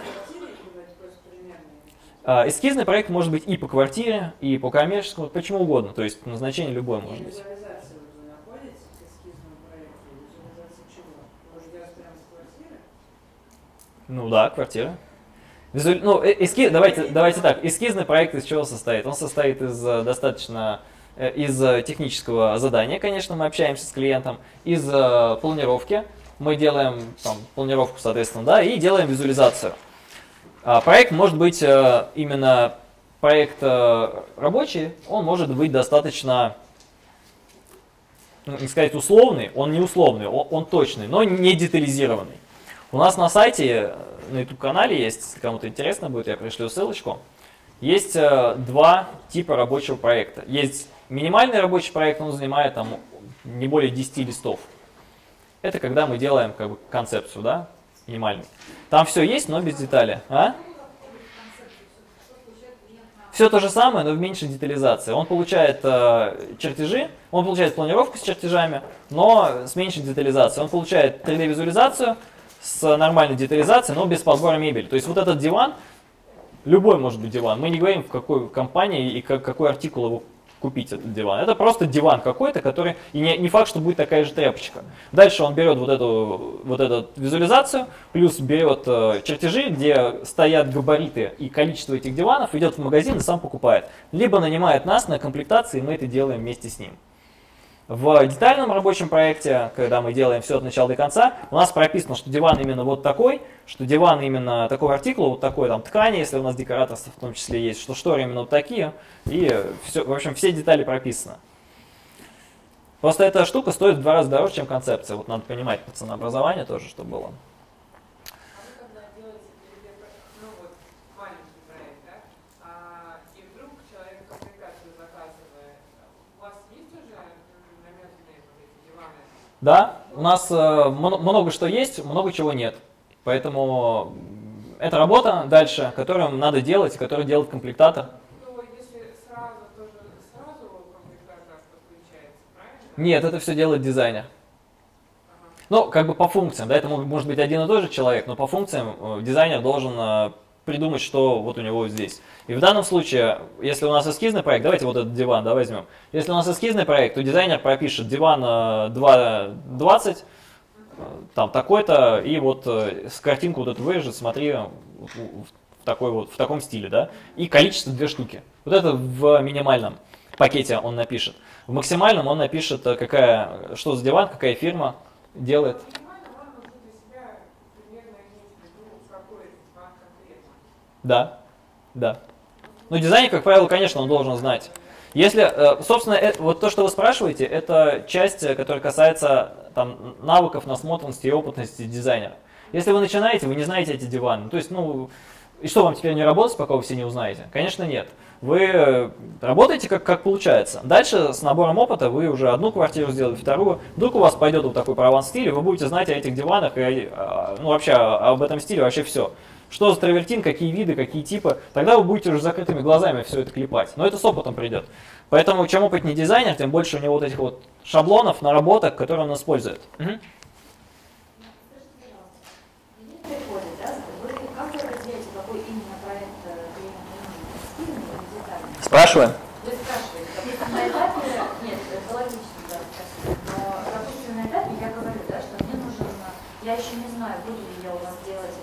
Speaker 2: А, Эскизный проект может быть и по квартире, и по коммерческому, почему угодно, то есть назначение любое может быть. Ну да, квартира. Визуаль- Ну, э- эски- давайте, давайте так. Эскизный проект из чего состоит? Он состоит из э, достаточно э, из технического задания, конечно, мы общаемся с клиентом, из планировки. Мы делаем там, планировку, соответственно, да, и делаем визуализацию. А проект может быть э, именно проект э, рабочий, он может быть достаточно, ну, не сказать условный, он не условный, он, точный, но не детализированный. У нас на сайте, э, на YouTube-канале есть, если кому-то интересно будет, я пришлю ссылочку. Есть два типа рабочего проекта. Есть минимальный рабочий проект, он занимает там не более 10 листов. Это когда мы делаем как бы концепцию, да, минимальный. Там все есть, но без детали. А? Все то же самое, но в меньшей детализации. Он получает э, чертежи, он получает планировку с чертежами, но с меньшей детализацией. Он получает 3D-визуализацию с нормальной детализацией, но без подбора мебели. То есть вот этот диван, любой может быть диван. Мы не говорим, в какой компании и как, какой артикул его купить этот диван. Это просто диван какой-то, который, и не, не факт, что будет такая же тряпочка. Дальше он берет вот эту, вот эту визуализацию, плюс берет э, чертежи, где стоят габариты и количество этих диванов, идет в магазин и сам покупает. Либо нанимает нас на комплектации, и мы это делаем вместе с ним. В детальном рабочем проекте, когда мы делаем все от начала до конца, у нас прописано, что диван именно вот такой, что диван именно такого артикула, вот такой там ткани, если у нас декораторство в том числе есть, что шторы именно вот такие, и все, в общем, все детали прописаны. Просто эта штука стоит в два раза дороже, чем концепция. Вот надо понимать по ценообразованию тоже, чтобы было.
Speaker 9: А вы когда делаете для людей про- ну вот маленький проект, да, а, и вдруг человек комплектацию заказывает, у вас есть уже м, наметанные вот эти диваны?
Speaker 2: Да, у нас э, много что есть, много чего нет. Поэтому это работа дальше, которую надо делать, которую делает комплектатор.
Speaker 9: Ну, если сразу, тоже сразу комплектатор подключается, правильно?
Speaker 2: Нет, это все делает дизайнер. Ну, как бы по функциям, да, это может быть один и тот же человек, но по функциям э, дизайнер должен э, придумать, что вот у него здесь. И в данном случае, если у нас эскизный проект, давайте вот этот диван, да, возьмем. Если у нас эскизный проект, то дизайнер пропишет диван э, 2.20, э, там такой-то, и вот э, с картинку вот эту вырежет, смотри, в, такой вот, в таком стиле, да, и количество две штуки. Вот это в минимальном пакете он напишет. В максимальном он напишет, э, какая, что за диван, какая фирма делает.
Speaker 9: Минимально можно уже для себя примерно иметь в виду, какой диван конкретно.
Speaker 2: Да, да. Ну, дизайнер, как правило, конечно, он должен знать. Если, э, собственно, э, вот то, что вы спрашиваете, это часть, э, которая касается там, навыков, насмотренности и опытности дизайнера. Если вы начинаете, вы не знаете эти диваны. То есть, ну, и что, вам теперь не работать, пока вы все не узнаете? Конечно, нет. Вы работаете, как, как получается. Дальше с набором опыта вы уже одну квартиру сделали, вторую. Вдруг у вас пойдет вот такой прованс стиль, вы будете знать о этих диванах и, ну, вообще об этом стиле вообще все. Что за травертин, какие виды, какие типы. Тогда вы будете уже закрытыми глазами все это клепать. Но это с опытом придет. Поэтому чем опытнее дизайнер, тем больше у него вот этих вот шаблонов, наработок, которые он использует.
Speaker 10: Детальный?
Speaker 2: Спрашиваем.
Speaker 10: Вы спрашиваете, допустим, на этапе, нет, это логично, да, спасибо, но, допустим, на этапе я говорю, да, что мне нужен, я еще не знаю, буду ли я у вас делать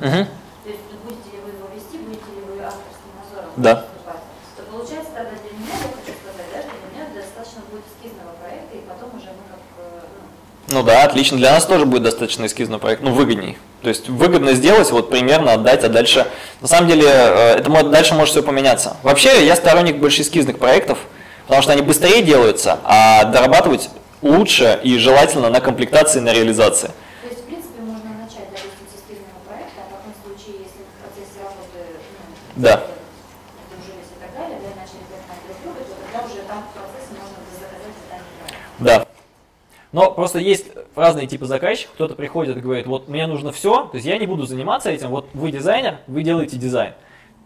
Speaker 2: Мгм.
Speaker 10: То есть будете ли вы его вести, будете ли вы авторским надзором
Speaker 2: Да.
Speaker 10: выступать. То получается тогда для меня, я хочу сказать, да, что для меня достаточно будет эскизного проекта, и потом уже мы как, ну,
Speaker 2: Ну да, отлично. Для нас тоже будет достаточно эскизный проект, ну выгодней. То есть выгодно сделать, вот примерно отдать, а дальше... На самом деле, э, это может, дальше может все поменяться. Вообще, я сторонник больше эскизных проектов, потому что они быстрее делаются, а дорабатывать лучше и желательно на комплектации, на реализации.
Speaker 10: То есть, в принципе, можно начать, допустим, с эскизного проекта, а потом в случае, если в процессе работы ну,
Speaker 2: Да.
Speaker 10: дружились и так далее, да, и начали понимать друг друга, то тогда уже там в процессе можно заказать детальный проект.
Speaker 2: Да. Но просто есть разные типы заказчиков. Кто-то приходит и говорит, вот мне нужно все, то есть я не буду заниматься этим, вот вы дизайнер, вы делаете дизайн.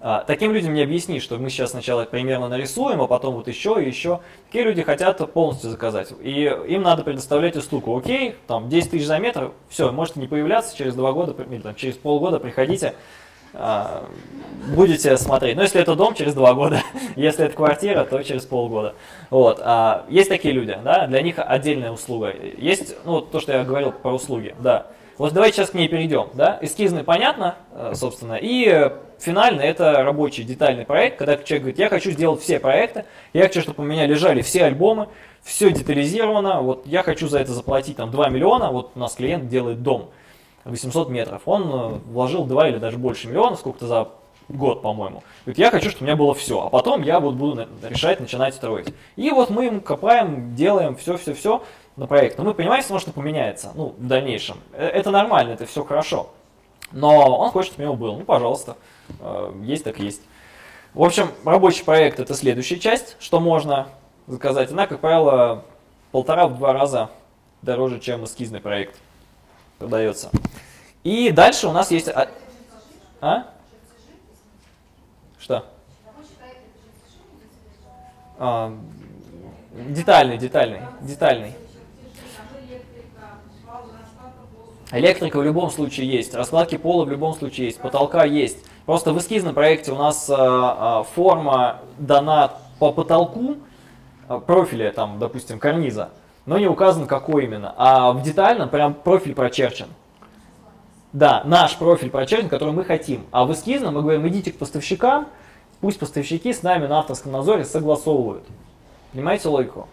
Speaker 2: А, таким людям не объясни, что мы сейчас сначала примерно нарисуем, а потом вот еще и еще. Такие люди хотят полностью заказать. И им надо предоставлять услугу. Окей, там 10 тысяч за метр, все, можете не появляться, через два года или там, через полгода приходите, будете смотреть. Но если это дом, через два года. (laughs) Если это квартира, то через полгода. Вот. А, есть такие люди, да, для них отдельная услуга. Есть, ну, то, что я говорил про услуги, да. Вот давайте сейчас к ней перейдем, да. Эскизный понятно, э, собственно, и финальный это рабочий детальный проект, когда человек говорит, я хочу сделать все проекты, я хочу, чтобы у меня лежали все альбомы, все детализировано, вот я хочу за это заплатить там 2 миллиона, вот у нас клиент делает дом 800 метров, он э, вложил 2 или даже больше миллиона, сколько-то за год, по-моему. Говорит, я хочу, чтобы у меня было все, а потом я вот буду решать, начинать строить. И вот мы ему копаем, делаем все-все-все на проект. Но мы понимаем, что что поменяется, ну, в дальнейшем. Э, Это нормально, это все хорошо. Но он хочет, чтобы у него было. Ну, пожалуйста, Э, есть так есть. В общем, рабочий проект это следующая часть, что можно заказать. Она, как правило, полтора-два раза дороже, чем эскизный проект продается. И дальше у нас есть... а- А? Что? А, детальный, детальный, детальный. Электрика в любом случае есть, раскладки пола в любом случае есть, потолка есть. Просто в эскизном проекте у нас а, а, форма дана по потолку профиля, там, допустим, карниза, но не указано какой именно. А в детальном прям профиль прочерчен. Да, наш профиль прочерчен, который мы хотим. А в эскизном мы говорим, идите к поставщикам, пусть поставщики с нами на авторском надзоре согласовывают. Понимаете логику?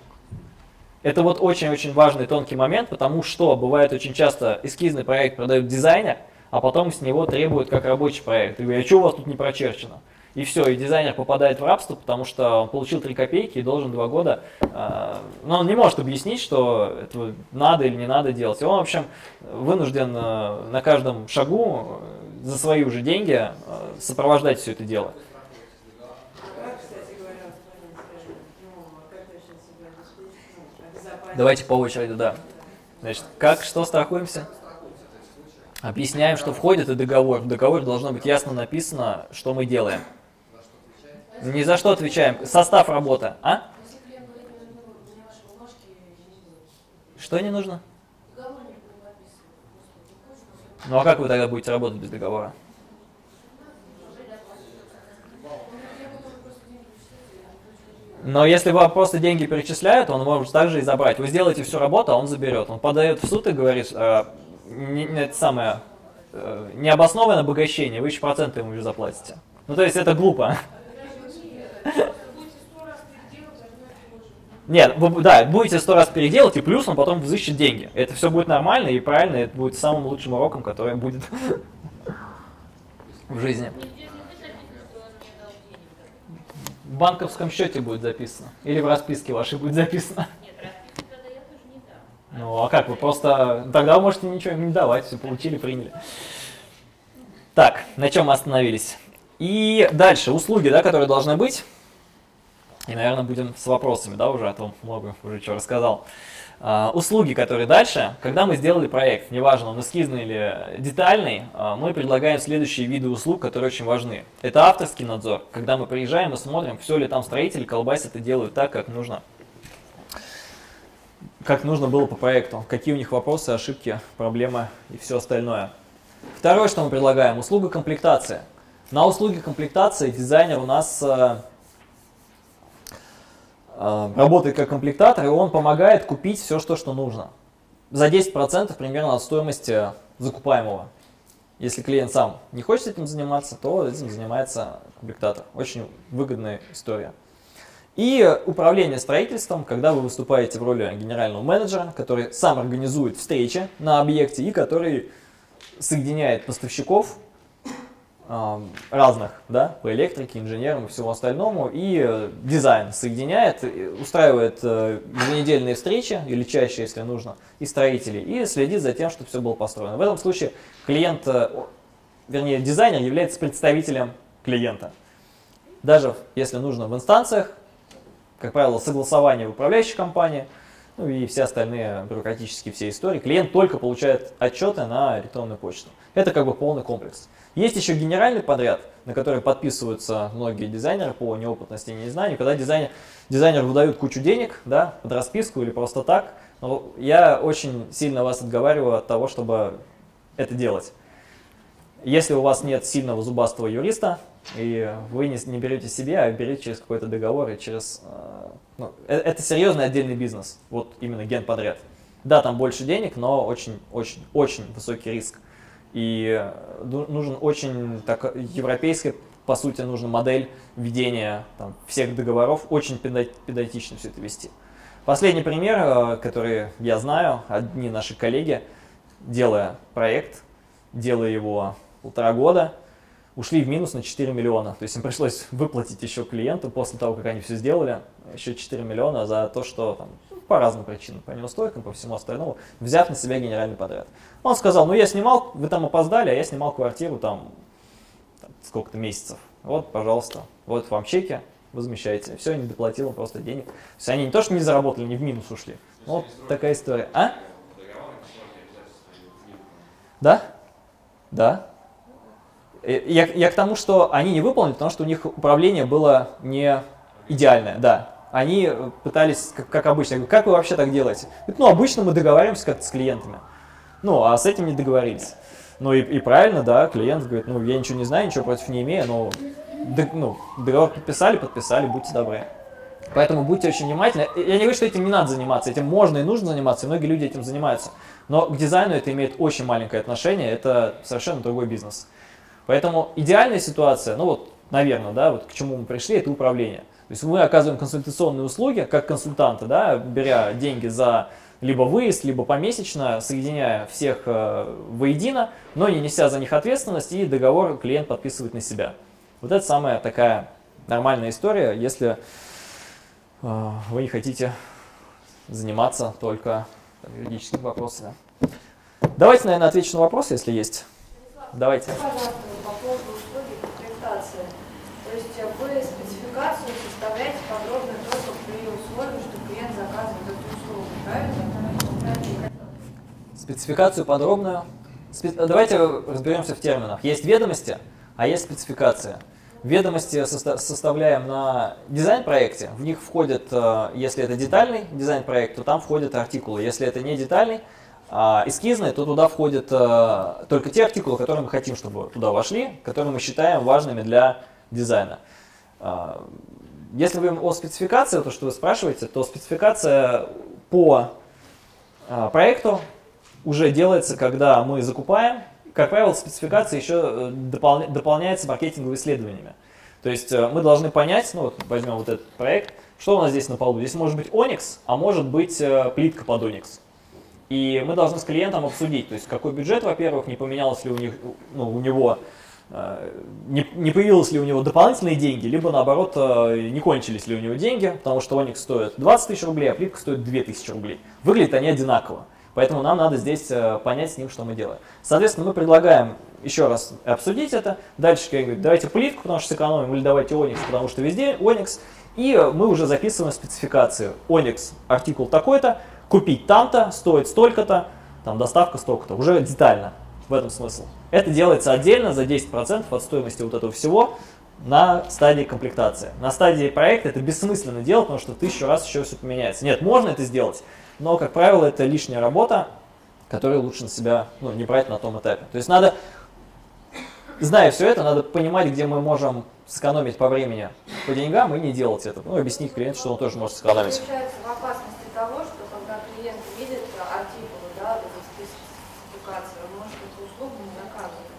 Speaker 2: Это вот очень-очень важный тонкий момент, потому что бывает очень часто эскизный проект продает дизайнер, а потом с него требуют как рабочий проект. И говорят, а что у вас тут не прочерчено? И все, и дизайнер попадает в рабство, потому что он получил 3 копейки и должен 2 года. э, но он не может объяснить, что это надо или не надо делать. И он, в общем, вынужден э, на каждом шагу э, за свои уже деньги э, сопровождать все это дело. Давайте по очереди, да. Значит, как, что страхуемся? Объясняем, что входит и договор. В договоре должно быть ясно написано, что мы делаем. Ни за что отвечаем. Состав работы. А? Что не нужно? Ну а как вы тогда будете работать без договора? Но если вам просто деньги перечисляют, он может также и забрать. Вы сделаете всю работу, а он заберет. Он подает в суд и говорит, э, не, не- это самое, э, необоснованное обогащение, вы еще проценты ему еще заплатите. Ну то есть это глупо. Нет, вы, да, будете сто раз переделать, и плюс он потом взыщет деньги. Это все будет нормально и правильно, это будет самым лучшим уроком, который будет (laughs) в жизни. В банковском счете будет записано. Или в расписке вашей будет записано. Ну, а как, вы просто... Тогда вы можете ничего им не давать, все получили, приняли. Так, на чем мы остановились? И дальше, услуги, да, которые должны быть. И, наверное, будем с вопросами, да, уже, а то много уже что рассказал. А, услуги, которые дальше, когда мы сделали проект, неважно, он эскизный или детальный, а, мы предлагаем следующие виды услуг, которые очень важны. Это авторский надзор, когда мы приезжаем и смотрим, все ли там строители колбасят и делают так, как нужно. Как нужно было по проекту, какие у них вопросы, ошибки, проблемы и все остальное. Второе, что мы предлагаем, услуга комплектации. На услуги комплектации дизайнер у нас а, Э, работает как комплектатор, и он помогает купить все, что, что нужно. За 10% примерно от стоимости закупаемого. Если клиент сам не хочет этим заниматься, то этим занимается комплектатор. Очень выгодная история. И управление строительством, когда вы выступаете в роли генерального менеджера, который сам организует встречи на объекте и который соединяет поставщиков разных, да, по электрике, инженерам и всему остальному, и э, дизайн соединяет, устраивает э, еженедельные встречи, или чаще, если нужно, и строителей, и следит за тем, чтобы все было построено. В этом случае клиент, э, вернее, дизайнер является представителем клиента. Даже если нужно в инстанциях, как правило, согласование в управляющей компании, ну и все остальные бюрократические все истории, клиент только получает отчеты на электронную почту. Это как бы полный комплекс. Есть еще генеральный подряд, на который подписываются многие дизайнеры по неопытности и незнанию, когда дизайнер, дизайнер выдают кучу денег да, под расписку или просто так. Но я очень сильно вас отговариваю от того, чтобы это делать. Если у вас нет сильного зубастого юриста, и вы не, не берете себе, а берете через какой-то договор и через... Э, ну, это, это серьезный отдельный бизнес, вот именно ген подряд. Да, там больше денег, но очень-очень-очень высокий риск. И э, нужен очень так, европейская, по сути, нужна модель ведения там, всех договоров, очень педантично все это вести. Последний пример, э, который я знаю, одни наши коллеги, делая проект, делая его полтора года, ушли в минус на 4 миллиона. То есть им пришлось выплатить еще клиенту после того, как они все сделали, еще 4 миллиона за то, что там, по разным причинам, по неустойкам, по всему остальному, взяв на себя генеральный подряд. Он сказал, ну я снимал, вы там опоздали, а я снимал квартиру там, там сколько-то месяцев. Вот, пожалуйста, вот вам чеки, возмещайте. Все, не доплатил просто денег. То есть они не то, что не заработали, не в минус ушли. Вот такая история. А? Да? Да. Я, я к тому, что они не выполнили, потому что у них управление было не идеальное, да они пытались, как, как обычно, я говорю, как вы вообще так делаете? Говорит, ну, обычно мы договариваемся как-то с клиентами. Ну, а с этим не договорились. Ну, и, и правильно, да, клиент говорит, ну, я ничего не знаю, ничего против не имею, но ну, договор подписали, подписали, будьте добры. Поэтому будьте очень внимательны. Я не говорю, что этим не надо заниматься, этим можно и нужно заниматься, и многие люди этим занимаются. Но к дизайну это имеет очень маленькое отношение, это совершенно другой бизнес. Поэтому идеальная ситуация, ну вот, наверное, да, вот к чему мы пришли, это управление. То есть мы оказываем консультационные услуги, как консультанты, да, беря деньги за либо выезд, либо помесячно, соединяя всех э, воедино, но не неся за них ответственность, и договор клиент подписывает на себя. Вот это самая такая нормальная история, если э, вы не хотите заниматься только там, юридическими вопросами. Давайте, наверное, отвечу на вопрос, если есть. Давайте.
Speaker 5: Пожалуйста, по поводу услуги комплектации. То есть вы спецификацию составляете подробно только при условии, что клиент заказывает эту услугу, правильно?
Speaker 2: Спецификацию подробную. Спе... Давайте разберемся в терминах. Есть ведомости, а есть спецификация. Ведомости состав, составляем на дизайн-проекте. В них входят, э, если это детальный дизайн-проект, то там входят артикулы. Если это не детальный, а эскизный, то туда входят э, только те артикулы, которые мы хотим, чтобы туда вошли, которые мы считаем важными для дизайна. А, если вы о спецификации, то, что вы спрашиваете, то спецификация по а, проекту уже делается, когда мы закупаем. Как правило, спецификация еще э, дополняется маркетинговыми исследованиями. То есть э, мы должны понять, ну вот возьмем вот этот проект, что у нас здесь на полу. Здесь может быть Onyx, а может быть э, плитка под Onyx. И мы должны с клиентом обсудить, то есть какой бюджет, во-первых, не поменялось ли у, них, ну, у него не, не появилось ли у него дополнительные деньги, либо наоборот не кончились ли у него деньги, потому что Onyx стоит 20 тысяч рублей, а плитка стоит 2 тысячи рублей. Выглядят они одинаково. Поэтому нам надо здесь э, понять с ним, что мы делаем. Соответственно, мы предлагаем еще раз обсудить это. Дальше я говорю, давайте плитку, потому что сэкономим, или давайте Onyx, потому что везде Onyx. И мы уже записываем спецификацию. Onyx артикул такой-то, купить там-то, стоит столько-то, там доставка столько-то, уже детально, в этом смысл. Это делается отдельно за 10% от стоимости вот этого всего на стадии комплектации. На стадии проекта это бессмысленно делать, потому что тысячу раз еще все поменяется. Нет, можно это сделать, но, как правило, это лишняя работа, которую лучше на себя ну, не брать на том этапе. То есть надо, зная все это, надо понимать, где мы можем сэкономить по времени, по деньгам и не делать это. Ну, объяснить клиенту, что он тоже может сэкономить.
Speaker 5: Получается в опасности того, что когда клиент видит артикулы, да, вот эти спецификации, он может эту услугу не заказывать.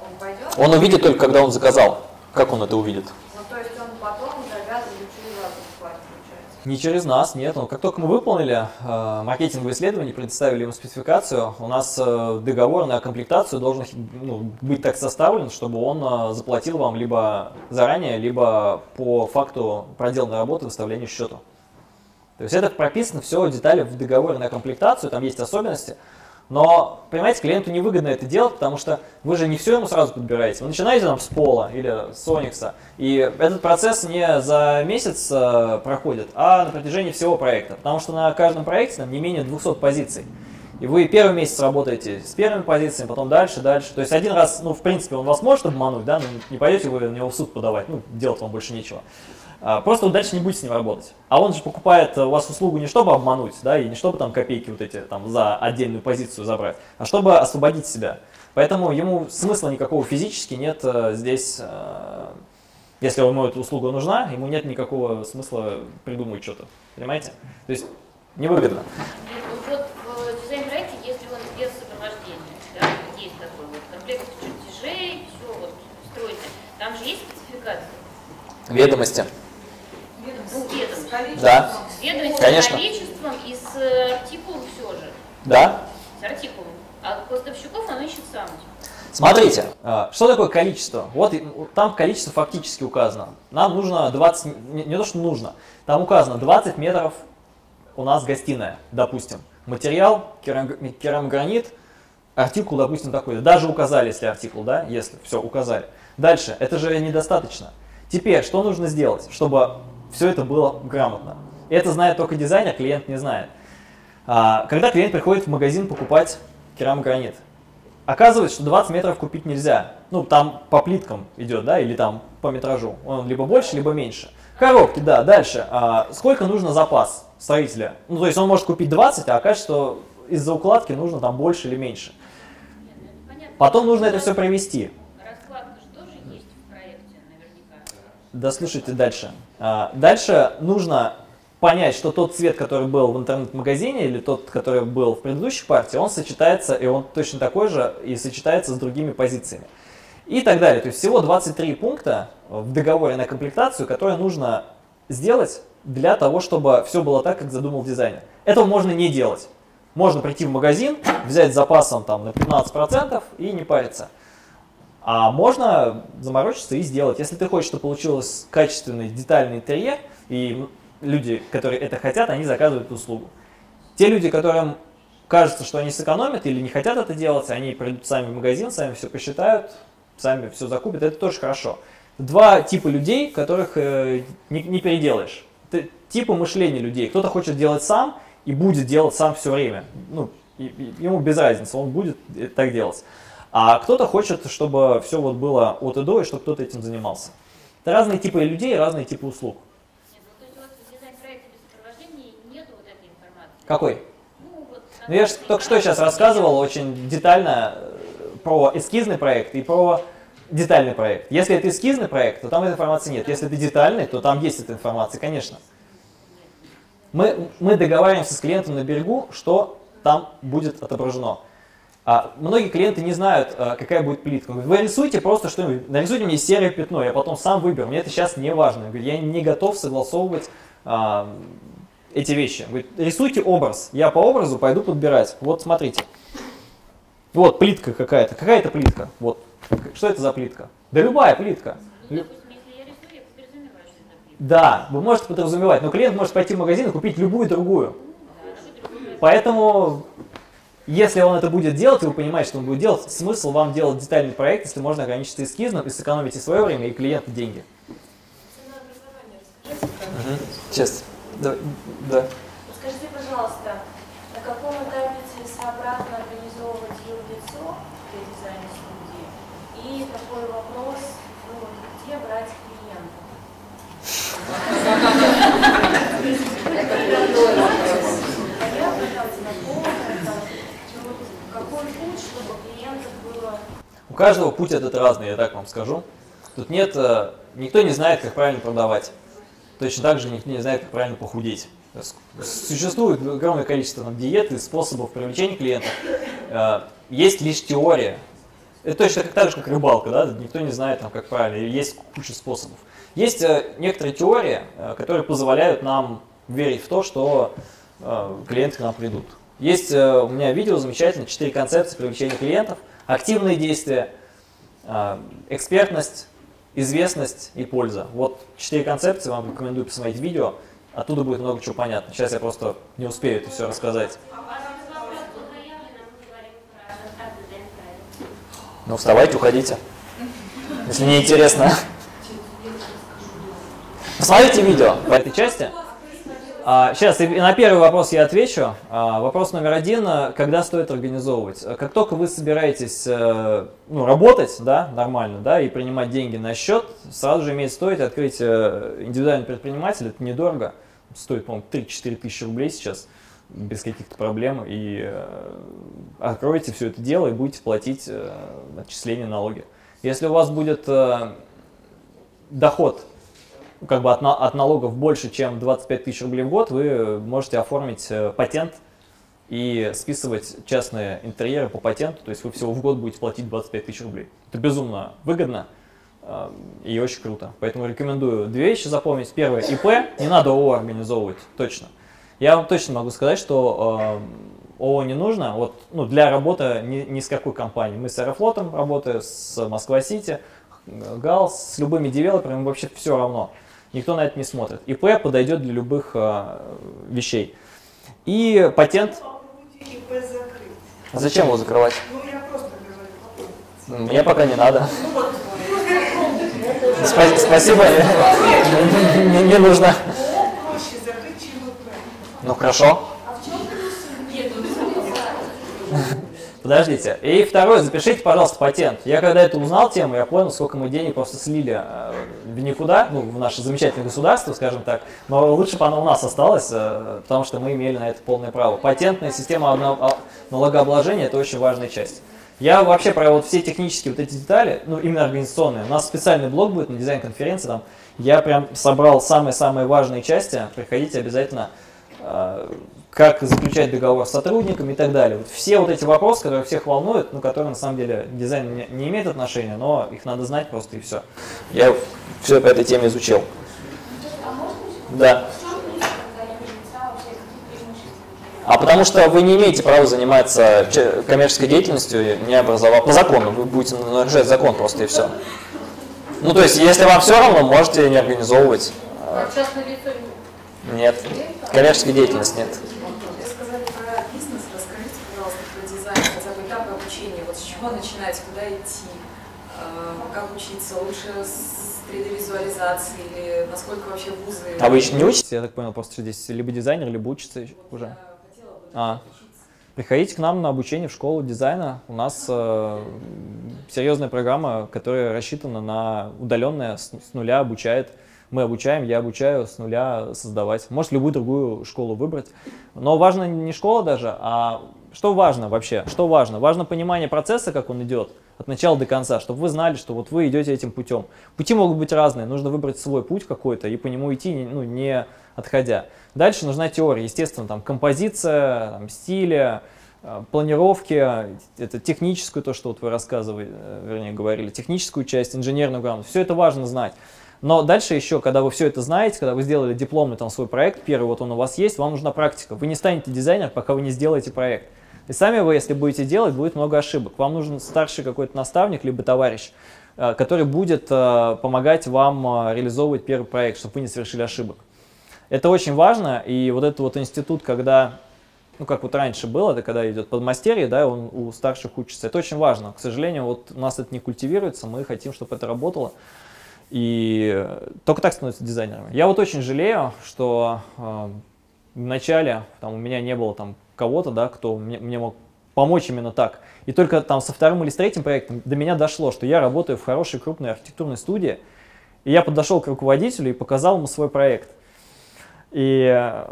Speaker 5: Он пойдет,
Speaker 2: Он увидит только, когда он заказал. Как он это увидит?
Speaker 5: ну то есть он потом уже обязан через вас платить, получается.
Speaker 2: Не через нас, нет. Ну, как только мы выполнили э, маркетинговое исследование, предоставили ему спецификацию, у нас э, договор на комплектацию должен ну, быть так составлен, чтобы он э, заплатил вам либо заранее, либо по факту проделанной работы выставления счета. То есть это прописано все детали в договоре на комплектацию, там есть особенности. Но, понимаете, клиенту невыгодно это делать, потому что вы же не все ему сразу подбираете. Вы начинаете там с пола или с Оникса, и этот процесс не за месяц э, проходит, а на протяжении всего проекта. Потому что на каждом проекте там не менее 200 позиций. И вы первый месяц работаете с первыми позициями, потом дальше, дальше. То есть один раз, ну, в принципе, он вас может обмануть, да, но не пойдете вы на него в суд подавать, ну, делать вам больше нечего. А, Просто вы дальше не будете с ним работать. А он же покупает у вас услугу не чтобы обмануть, да, и не чтобы там копейки вот эти там за отдельную позицию забрать, а чтобы освободить себя. Поэтому ему смысла никакого физически нет э, здесь, э, если ему эта услуга нужна, ему нет никакого смысла придумать что-то. Понимаете? То есть невыгодно.
Speaker 3: Вот в дизайн-проекте, если он без сопровождения, да, есть такой вот комплект чертежей, все вот там же есть спецификация?
Speaker 2: Ведомости. Да.
Speaker 3: Ведомость
Speaker 2: Конечно.
Speaker 3: количеством и с э, артикулом все же.
Speaker 2: Да.
Speaker 3: С артикулом. А поставщиков он ищет сам.
Speaker 2: Смотрите, а, что такое количество? Вот там количество фактически указано. Нам нужно 20, не, то что нужно, там указано 20 метров у нас гостиная, допустим. Материал, керам- керамогранит, артикул, допустим, такой. Даже указали, если артикул, да, если, все, указали. Дальше, это же недостаточно. Теперь, что нужно сделать, чтобы все это было грамотно? И это знает только дизайнер, клиент не знает. А, Когда клиент приходит в магазин покупать керамогранит, Оказывается, что 20 метров купить нельзя. Ну, там по плиткам идет, да, или там по метражу. Он либо больше, либо меньше. Коробки, да, дальше. А, сколько нужно запас строителя? Ну, то есть он может купить 20, а окажется, что из-за укладки нужно там больше или меньше. Потом нужно это все провести.
Speaker 3: Раскладка же тоже есть в проекте, наверняка.
Speaker 2: Да слушайте дальше. А, Дальше нужно понять, что тот цвет, который был в интернет-магазине, или тот, который был в предыдущей партии, он сочетается, и он точно такой же, и сочетается с другими позициями. И так далее. То есть всего 23 пункта в договоре на комплектацию, которые нужно сделать для того, чтобы все было так, как задумал дизайнер. Этого можно не делать. Можно прийти в магазин, взять запасом там, на 15% и не париться. А можно заморочиться и сделать. Если ты хочешь, чтобы получилось качественный, детальный интерьер, и люди, которые это хотят, они заказывают услугу. Те люди, которым кажется, что они сэкономят или не хотят это делать, они придут сами в магазин, сами все посчитают, сами все закупят, это тоже хорошо. Два типа людей, которых э, не, не переделаешь. Это типы мышления людей. Кто-то хочет делать сам и будет делать сам все время. Ну, ему без разницы, он будет так делать. А кто-то хочет, чтобы все вот было от и до, и чтобы кто-то этим занимался. Это разные типы людей, разные типы услуг.
Speaker 3: Нет, ну, то есть вот в дизайн-проекте без сопровождения нету вот этой информации.
Speaker 2: Какой?
Speaker 3: Ну, вот,
Speaker 2: Ну, я же только что сейчас рассказывал очень детально э, про эскизный проект и про детальный проект. Если это эскизный проект, то там этой информации нет. Если это детальный, то там есть эта информация, конечно. Мы, мы договариваемся с клиентом на берегу, что там будет отображено. А многие клиенты не знают, а, какая будет плитка. Он говорит, вы рисуйте просто что-нибудь, нарисуйте мне серое пятно, я потом сам выберу, мне это сейчас не важно. Я, говорю, я не готов согласовывать а, эти вещи. Говорит, рисуйте образ, я по образу пойду подбирать. Вот смотрите. Вот плитка какая-то. Какая это плитка? Вот. Что это за плитка? Да любая плитка.
Speaker 3: Плитка.
Speaker 2: Да, вы можете подразумевать, но клиент может пойти в магазин и купить любую другую. Поэтому, если он это будет делать, и вы понимаете, что он будет делать, смысл вам делать детальный проект, если можно ограничиться эскизным и сэкономить и свое время, и клиенту деньги. Сейчас. Да. да.
Speaker 5: Скажите, пожалуйста,
Speaker 10: пожалуйста, на каком этапе целесообразно организовывать юрлицо для дизайна студии? И такой вопрос, ну, вот, где брать клиентов? Я пыталась знакомая, там, ну, вот, какой путь, чтобы клиентов было
Speaker 2: У каждого путь этот разный, я так вам скажу. Тут нет, э, никто не знает, как правильно продавать. Точно так же никто не знает, как правильно похудеть. Существует огромное количество там, диет и способов привлечения клиентов. Э, Есть лишь теория. Это точно так же, как рыбалка, да? Никто не знает, там, как правильно. Есть куча способов. Есть э, некоторые теории, которые позволяют нам верить в то, что клиенты к нам придут. Есть у меня видео замечательно, 4 концепции привлечения клиентов. Активные действия, э, экспертность, известность и польза. Вот четыре концепции, вам рекомендую посмотреть видео. Оттуда будет много чего понятно. Сейчас я просто не успею это все рассказать. Ну, вставайте, уходите. Если не интересно. Посмотрите видео по этой части. А, сейчас, и на первый вопрос я отвечу. А, вопрос номер один. а, Когда стоит организовывать? А, Как только вы собираетесь э, ну, работать да, нормально да, и принимать деньги на счет, сразу же имеет стоить открыть э, индивидуальный предприниматель. Это недорого. Стоит, по-моему, 3-4 тысячи рублей сейчас без каких-то проблем. И э, откроете все это дело и будете платить э, отчисления налоги. Если у вас будет э, доход как бы от, на- от налогов больше, чем 25 тысяч рублей в год, вы можете оформить э, патент и списывать частные интерьеры по патенту, то есть вы всего в год будете платить 25 тысяч рублей. Это безумно выгодно э, и очень круто. Поэтому рекомендую две вещи запомнить. Первое, ИП, не надо ООО организовывать, точно. Я вам точно могу сказать, что э, ООО не нужно, вот, ну, для работы ни, ни с какой компанией. Мы с Аэрофлотом работаем, с Москва-Сити, ГАЛС, с любыми девелоперами, вообще все равно. Никто на это не смотрит. ИП подойдет для любых э, вещей. И патент.
Speaker 11: Закрыть.
Speaker 2: Зачем его закрывать?
Speaker 11: Ну, я просто говорю.
Speaker 2: Мне пока не надо.
Speaker 11: Ну,
Speaker 2: Спасибо, не, не- не нужно.
Speaker 11: Проще закрыть, чем.
Speaker 2: Ну хорошо. Подождите. И второе, запишите, пожалуйста, патент. Я когда это узнал тему, я понял, сколько мы денег просто слили э, в никуда, ну, в наше замечательное государство, скажем так. Но лучше бы оно у нас осталось, э, потому что мы имели на это полное право. Патентная система а- налогообложения – это очень важная часть. Я вообще про вот все технические вот эти детали, ну, именно организационные. У нас специальный блог будет на дизайн-конференции, там я прям собрал самые-самые важные части. Приходите обязательно э, как заключать договор с сотрудниками и так далее. Вот все вот эти вопросы, которые всех волнуют, ну, которые на самом деле к дизайну не, не имеют отношения, но их надо знать просто и все. Я все по этой теме изучил. Да. А потому что вы не имеете права заниматься че- коммерческой деятельностью, не образовав по закону, вы будете нарушать закон просто и все. Ну то есть, если вам все равно, можете не организовывать.
Speaker 3: Лицо
Speaker 2: Нет. Коммерческой деятельности нет.
Speaker 12: Вы сказали про бизнес, расскажите, пожалуйста, про дизайн, хотя бы этапы обучения. Вот с чего начинать, куда идти, э, как учиться, лучше с 3D-визуализации или насколько вообще вузы...
Speaker 2: А вы еще не учитесь? Я так понял, просто здесь либо дизайнер, либо учится еще уже. А. Приходите к нам на обучение в школу дизайна. У нас э, серьезная программа, которая рассчитана на удаленное, с, с нуля обучает. Мы обучаем, я обучаю с нуля создавать. Может любую другую школу выбрать. Но важно не школа даже, а что важно вообще? Что важно? Важно понимание процесса, как он идет, от начала до конца, чтобы вы знали, что вот вы идете этим путем. Пути могут быть разные, нужно выбрать свой путь какой-то и по нему идти, ну, не отходя. Дальше нужна теория, естественно, там композиция, там, стиля, э, планировки, это техническую, то, что вот вы рассказывали, э, вернее, говорили, техническую часть, инженерную грамоту, все это важно знать. Но дальше еще, когда вы все это знаете, когда вы сделали дипломный там свой проект, первый вот он у вас есть, вам нужна практика. Вы не станете дизайнер, пока вы не сделаете проект. И сами вы, если будете делать, будет много ошибок. Вам нужен старший какой-то наставник, либо товарищ, э, который будет э, помогать вам э, реализовывать первый проект, чтобы вы не совершили ошибок. Это очень важно, и вот этот вот институт, когда, ну как вот раньше было, это когда идет подмастерье, да, он у старших учится, это очень важно. К сожалению, вот у нас это не культивируется, мы хотим, чтобы это работало. И э, только так становятся дизайнерами. Я вот очень жалею, что э, вначале там, у меня не было там кого-то, да, кто мне, мне мог помочь именно так. И только там со вторым или с третьим проектом до меня дошло, что я работаю в хорошей крупной архитектурной студии, и я подошел к руководителю и показал ему свой проект. И э,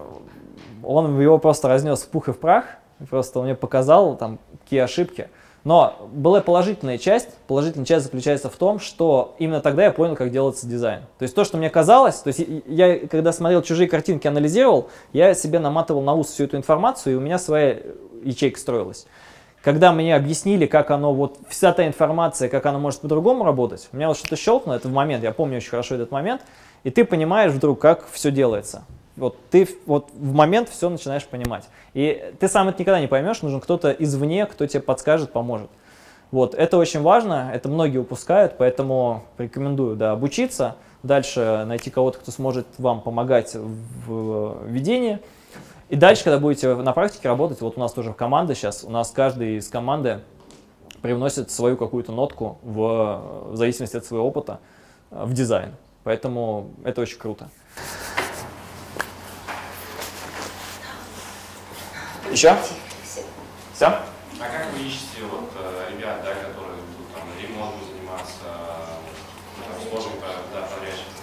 Speaker 2: он его просто разнес в пух и в прах, просто он мне показал там какие ошибки. Но была положительная часть. Положительная часть заключается в том, что именно тогда я понял, как делается дизайн. То есть то, что мне казалось, то есть я, когда смотрел чужие картинки, анализировал, я себе наматывал на ус всю эту информацию, и у меня своя ячейка строилась. Когда мне объяснили, как оно, вот вся та информация, как она может по-другому работать, у меня вот что-то щелкнуло, это в момент, я помню очень хорошо этот момент, и ты понимаешь вдруг, как все делается. Вот ты вот в момент все начинаешь понимать. И ты сам это никогда не поймешь, нужен кто-то извне, кто тебе подскажет, поможет. Вот, это очень важно, это многие упускают, поэтому рекомендую да, обучиться, дальше найти кого-то, кто сможет вам помогать в ведении. И дальше, когда будете на практике работать, вот у нас тоже команда сейчас, у нас каждый из команды привносит свою какую-то нотку в, в зависимости от своего опыта в дизайн. Поэтому это очень круто. Еще? Все?
Speaker 8: А как вы ищете вот, э, ребят, да, которые будут там ремонтом заниматься, ну, там, сложными да, подрядчиками?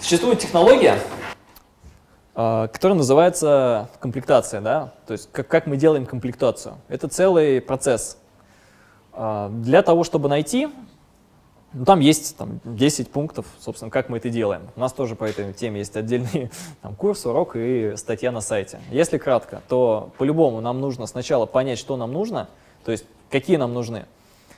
Speaker 2: Существует технология, которая называется комплектация, да, то есть как, как мы делаем комплектацию. Это целый процесс. Для того, чтобы найти ну, там есть там, 10 пунктов, собственно, как мы это делаем. У нас тоже по этой теме есть отдельный (laughs) там, курс, урок и статья на сайте. Если кратко, то по-любому нам нужно сначала понять, что нам нужно, то есть какие нам нужны.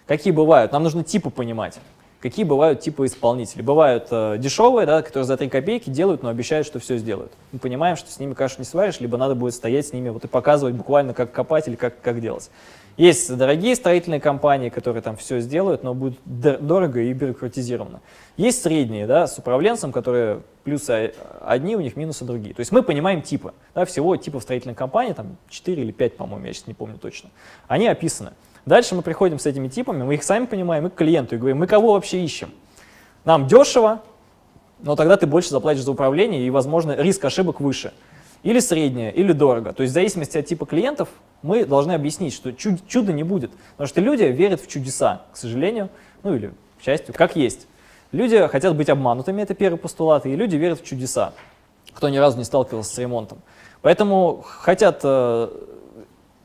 Speaker 2: Какие бывают? Нам нужно типы понимать. Какие бывают типы исполнителей? Бывают э, дешевые, да, которые за 3 копейки делают, но обещают, что все сделают. Мы понимаем, что с ними кашу не сваришь, либо надо будет стоять с ними вот и показывать буквально, как копать или как, как делать. Есть дорогие строительные компании, которые там все сделают, но будет дорого и бюрократизировано. Есть средние, да, с управленцем, которые плюсы одни, у них минусы другие. То есть мы понимаем типы. Да, всего типов строительной компании, там 4 или 5, по-моему, я сейчас не помню точно. Они описаны. Дальше мы приходим с этими типами, мы их сами понимаем, и к клиенту, и говорим, мы кого вообще ищем? Нам дешево, но тогда ты больше заплатишь за управление, и, возможно, риск ошибок выше. Или среднее, или дорого. То есть в зависимости от типа клиентов мы должны объяснить, что чуд чуда не будет. Потому что люди верят в чудеса, к сожалению, ну или к счастью, как есть. Люди хотят быть обманутыми, это первый постулат, и люди верят в чудеса, кто ни разу не сталкивался с ремонтом. Поэтому хотят э,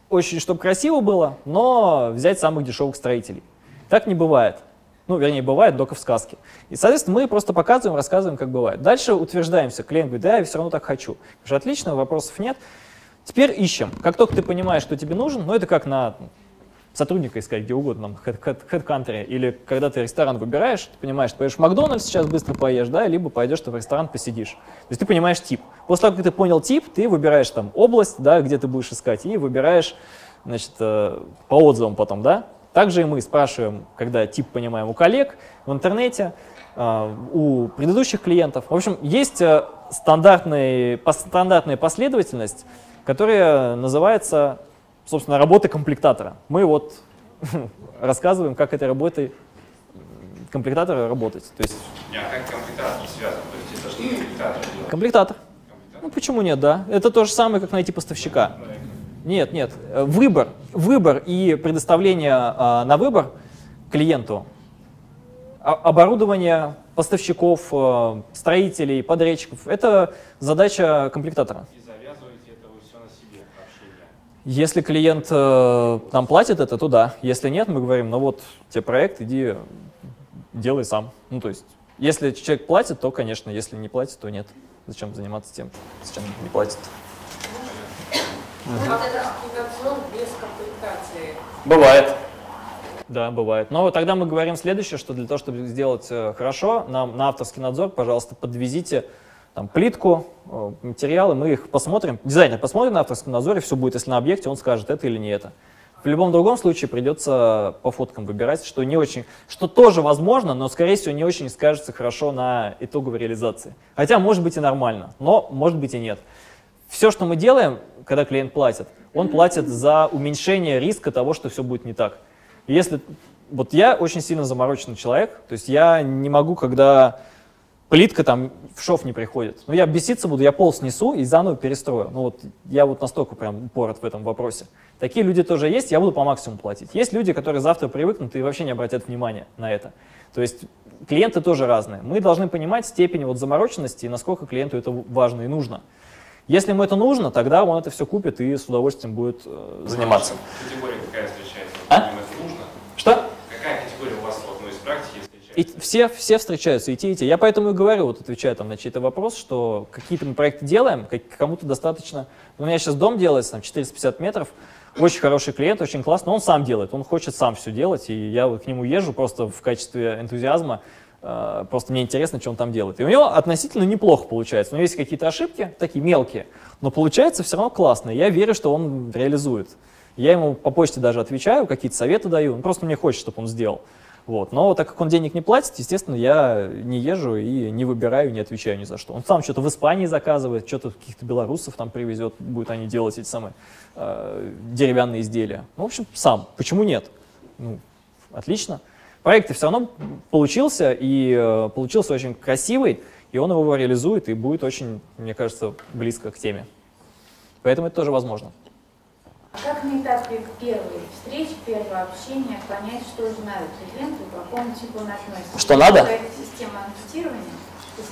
Speaker 2: очень, чтобы красиво было, но взять самых дешевых строителей. Так не бывает. Ну, вернее, бывает только в сказке. И, соответственно, мы просто показываем, рассказываем, как бывает. Дальше утверждаемся. Клиент говорит, да, я все равно так хочу. Уже отлично, вопросов нет. Теперь ищем. Как только ты понимаешь, что тебе нужен, ну, это как на сотрудника искать где угодно, там, headcountry, или когда ты ресторан выбираешь, ты понимаешь, ты пойдешь в Макдональдс сейчас быстро поешь, да, либо пойдешь ты в ресторан посидишь. То есть ты понимаешь тип. После того, как ты понял тип, ты выбираешь там область, да, где ты будешь искать, и выбираешь, значит, э, по отзывам потом, да. Также и мы спрашиваем, когда тип понимаем у коллег, в интернете, э, у предыдущих клиентов. В общем, есть э, стандартная, стандартная последовательность, которая называется собственно, работы комплектатора. Мы вот (laughs) рассказываем, как этой работой комплектатора работать. То есть...
Speaker 8: А как комплектатор не связан? То есть это что комплектатор делает?
Speaker 2: Комплектатор. Ну почему нет, да? Это то же самое, как найти поставщика. Нет, нет. Выбор, выбор и предоставление а, на выбор клиенту оборудование поставщиков, а, строителей, подрядчиков – это задача комплектатора. Если клиент э, нам платит это, то да. Если нет, мы говорим, ну вот, тебе проект, иди делай сам. Ну, то есть, если человек платит, то, конечно, если не платит, то нет. Зачем заниматься тем, зачем не платит? Бывает. Да, бывает. Но тогда мы говорим следующее, что для того, чтобы сделать э, хорошо, нам на авторский надзор, пожалуйста, подвезите там, плитку, э, материалы, мы их посмотрим. Дизайнер посмотрит на авторском надзоре, все будет, если на объекте, он скажет, это или не это. В любом другом случае придется по фоткам выбирать, что не очень, что тоже возможно, но, скорее всего, не очень скажется хорошо на итоговой реализации. Хотя, может быть и нормально, но может быть и нет. Все, что мы делаем, когда клиент платит, он платит за уменьшение риска того, что все будет не так. Если вот я очень сильно замороченный человек, то есть я не могу, когда плитка там в шов не приходит. Ну, я беситься буду, я пол снесу и заново перестрою. Ну, вот я вот настолько прям упорот в этом вопросе. Такие люди тоже есть, я буду по максимуму платить. Есть люди, которые завтра привыкнут и вообще не обратят внимания на это. То есть клиенты тоже разные. Мы должны понимать степень вот замороченности и насколько клиенту это важно и нужно. Если ему это нужно, тогда он это все купит и с удовольствием будет э, заниматься.
Speaker 8: Категория какая встречается?
Speaker 2: А?
Speaker 8: Им это нужно?
Speaker 2: Что?
Speaker 8: Какая категория у вас вот, ну, из практики встречается?
Speaker 2: И все, все встречаются, и те, и те. Я поэтому и говорю, вот отвечая там на чей-то вопрос, что какие-то мы проекты делаем, как- кому-то достаточно. У меня сейчас дом делается, там 450 метров, очень хороший клиент, очень классно, он сам делает, он хочет сам все делать, и я вот к нему езжу просто в качестве энтузиазма, э, просто мне интересно, что он там делает. И у него относительно неплохо получается. У него есть какие-то ошибки, такие мелкие, но получается все равно классно. Я верю, что он реализует. Я ему по почте даже отвечаю, какие-то советы даю, он просто мне хочет, чтобы он сделал. Вот. Но так как он денег не платит, естественно, я не езжу и не выбираю, не отвечаю ни за что. Он сам что-то в Испании заказывает, что-то каких-то белорусов там привезет, будут они делать эти самые э, деревянные изделия. Ну, в общем, сам. Почему нет? Ну, отлично. Проект все равно получился, и э, получился очень красивый, и он его реализует, и будет очень, мне кажется, близко к теме. Поэтому это тоже возможно.
Speaker 10: А как на этапе первой встречи, первого общения понять, что знают клиенты, к какому типу он относится?
Speaker 2: Что надо?
Speaker 10: Система анкетирования?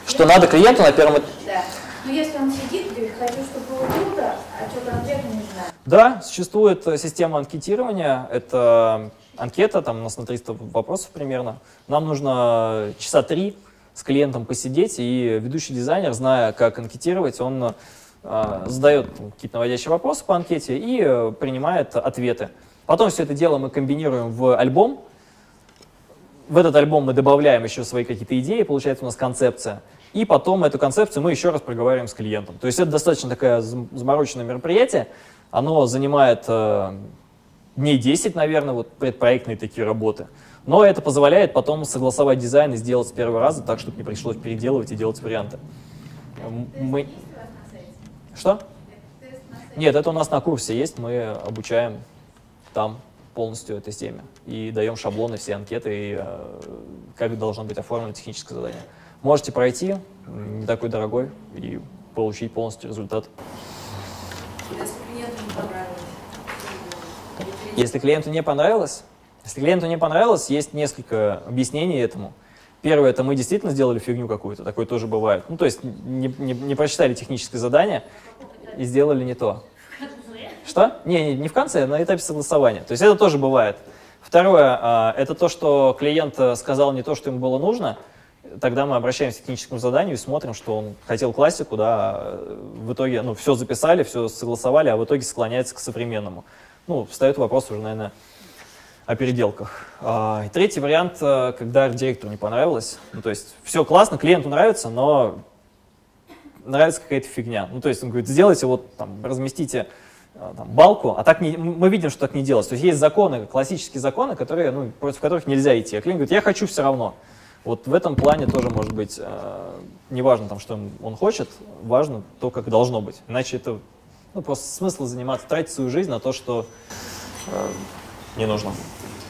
Speaker 2: Что надо клиенту на первом этапе?
Speaker 10: Да. Ну, если он сидит говорит, хочу, чтобы было круто, а что конкретно не знаю.
Speaker 2: Да, существует э, система анкетирования. Это анкета, там у нас на 300 вопросов примерно. Нам нужно часа три с клиентом посидеть, и ведущий дизайнер, зная, как анкетировать, он э, задает там какие-то наводящие вопросы по анкете и э, принимает ответы. Потом все это дело мы комбинируем в альбом. В этот альбом мы добавляем еще свои какие-то идеи, получается у нас концепция. И потом эту концепцию мы еще раз проговариваем с клиентом. То есть это достаточно такое зам- замороченное мероприятие. Оно занимает э, дней 10, наверное, вот предпроектные такие работы. Но это позволяет потом согласовать дизайн и сделать с первого раза так, чтобы не пришлось переделывать и делать варианты. Мы... Что? Нет, это у нас на курсе есть, мы обучаем там полностью этой теме и даем шаблоны, все анкеты, и э, как должно быть оформлено техническое задание. Можете пройти, не такой дорогой, и получить полностью результат.
Speaker 12: Если клиенту не понравилось.
Speaker 2: Если клиенту не понравилось, если клиенту не понравилось, есть несколько объяснений этому. Первое, это мы действительно сделали фигню какую-то, такое тоже бывает. Ну, то есть не, не- не прочитали техническое задание и сделали не то. Что? Не, не, не в конце, на этапе согласования. То есть это тоже бывает. Второе, а, это то, что клиент э, сказал не то, что ему было нужно. Тогда мы обращаемся к техническому заданию и смотрим, что он хотел классику, да, а в итоге, ну, все записали, все согласовали, а в итоге склоняется к современному. Ну, встает вопрос уже, наверное, о переделках. А, и третий вариант, э, когда директору не понравилось. Ну, то есть все классно, клиенту нравится, но нравится какая-то фигня. Ну, то есть он говорит, сделайте вот там, разместите э, там, балку, а так не, мы видим, что так не делается. То есть есть законы, классические законы, которые, ну, против которых нельзя идти. А клиент говорит, я хочу все равно. Вот в этом плане тоже может быть, э, не важно, там, что он хочет, важно то, как должно быть. Иначе это ну, просто смысл заниматься, тратить свою жизнь на то, что э, не нужно.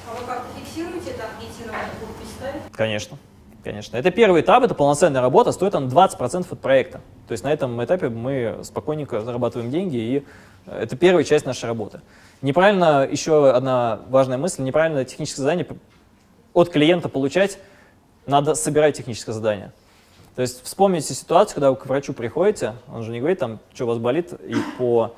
Speaker 5: А вы как фиксируете это? Подпись ставите?
Speaker 2: Конечно, конечно. Это первый этап, это полноценная работа, стоит она 20% от проекта. То есть на этом этапе мы спокойненько зарабатываем деньги, и это первая часть нашей работы. Неправильно, еще одна важная мысль, неправильно техническое задание от клиента получать, надо собирать техническое задание. То есть вспомните ситуацию, когда вы к врачу приходите, он же не говорит там, что у вас болит, и по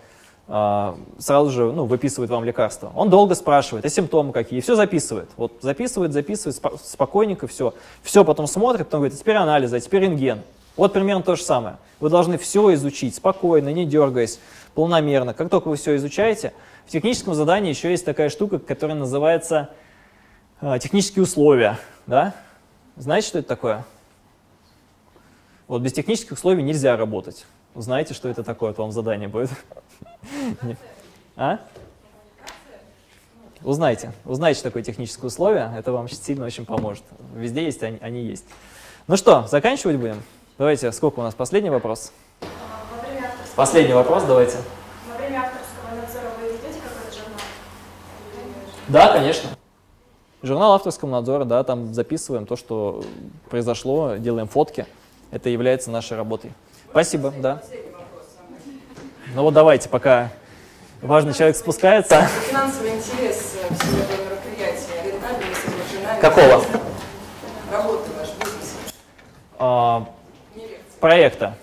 Speaker 2: сразу же ну, выписывает вам лекарство. Он долго спрашивает, а симптомы какие, все записывает. Вот записывает, записывает, спо- спокойненько все. Все потом смотрит, потом говорит, а теперь анализы, а теперь рентген. Вот примерно то же самое. Вы должны все изучить спокойно, не дергаясь, полномерно. Как только вы все изучаете, в техническом задании еще есть такая штука, которая называется а, технические условия. Да? Знаете, что это такое? Вот без технических условий нельзя работать. Знаете, что это такое? Это вам задание будет. А? Узнайте. Узнайте, что такое техническое условие. Это вам сильно очень поможет. Везде есть, они, они есть. Ну что, заканчивать будем? Давайте, сколько у нас? Последний вопрос? Последний вопрос, давайте.
Speaker 5: во время авторского надзора вы ведете какой-то журнал?
Speaker 2: Да, конечно. Журнал авторского надзора, да, там записываем то, что произошло, делаем фотки. это является нашей работой. Спасибо, да. Ну вот давайте, пока важный человек спускается.
Speaker 12: Финансовый интерес э, всего этого мероприятия, рентабельность, изложена.
Speaker 2: Какого?
Speaker 12: Работы ваш бизнес.
Speaker 2: А, проекта.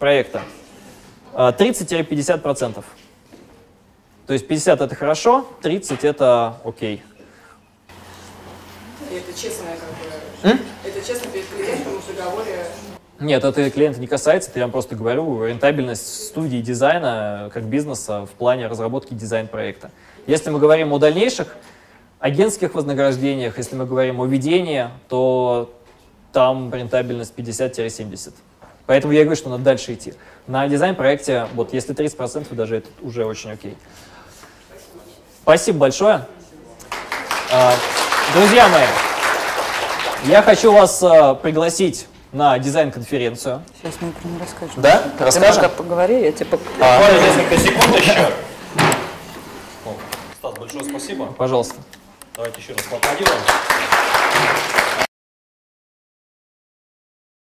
Speaker 2: Проекта. А, 30-50%. То есть 50 это хорошо, 30 это окей.
Speaker 12: И это честное, как бы, это честно перед клиентом в договоре.
Speaker 2: Нет, это клиента не касается, это я вам просто говорю, рентабельность студии дизайна как бизнеса в плане разработки дизайн-проекта. Если мы говорим о дальнейших агентских вознаграждениях, если мы говорим о ведении, то там рентабельность 50-70. Поэтому я говорю, что надо дальше идти. На дизайн-проекте, вот если 30%, даже это уже очень окей. Спасибо большое. А, Друзья мои, я хочу вас а, пригласить на дизайн-конференцию.
Speaker 1: Сейчас мы про нее расскажем.
Speaker 2: Да?
Speaker 1: Ты
Speaker 2: Расскажем?
Speaker 1: пока поговори, я тебе
Speaker 2: А,
Speaker 8: несколько секунд еще. Стас, большое спасибо.
Speaker 2: Пожалуйста.
Speaker 8: Давайте еще раз поаплодируем.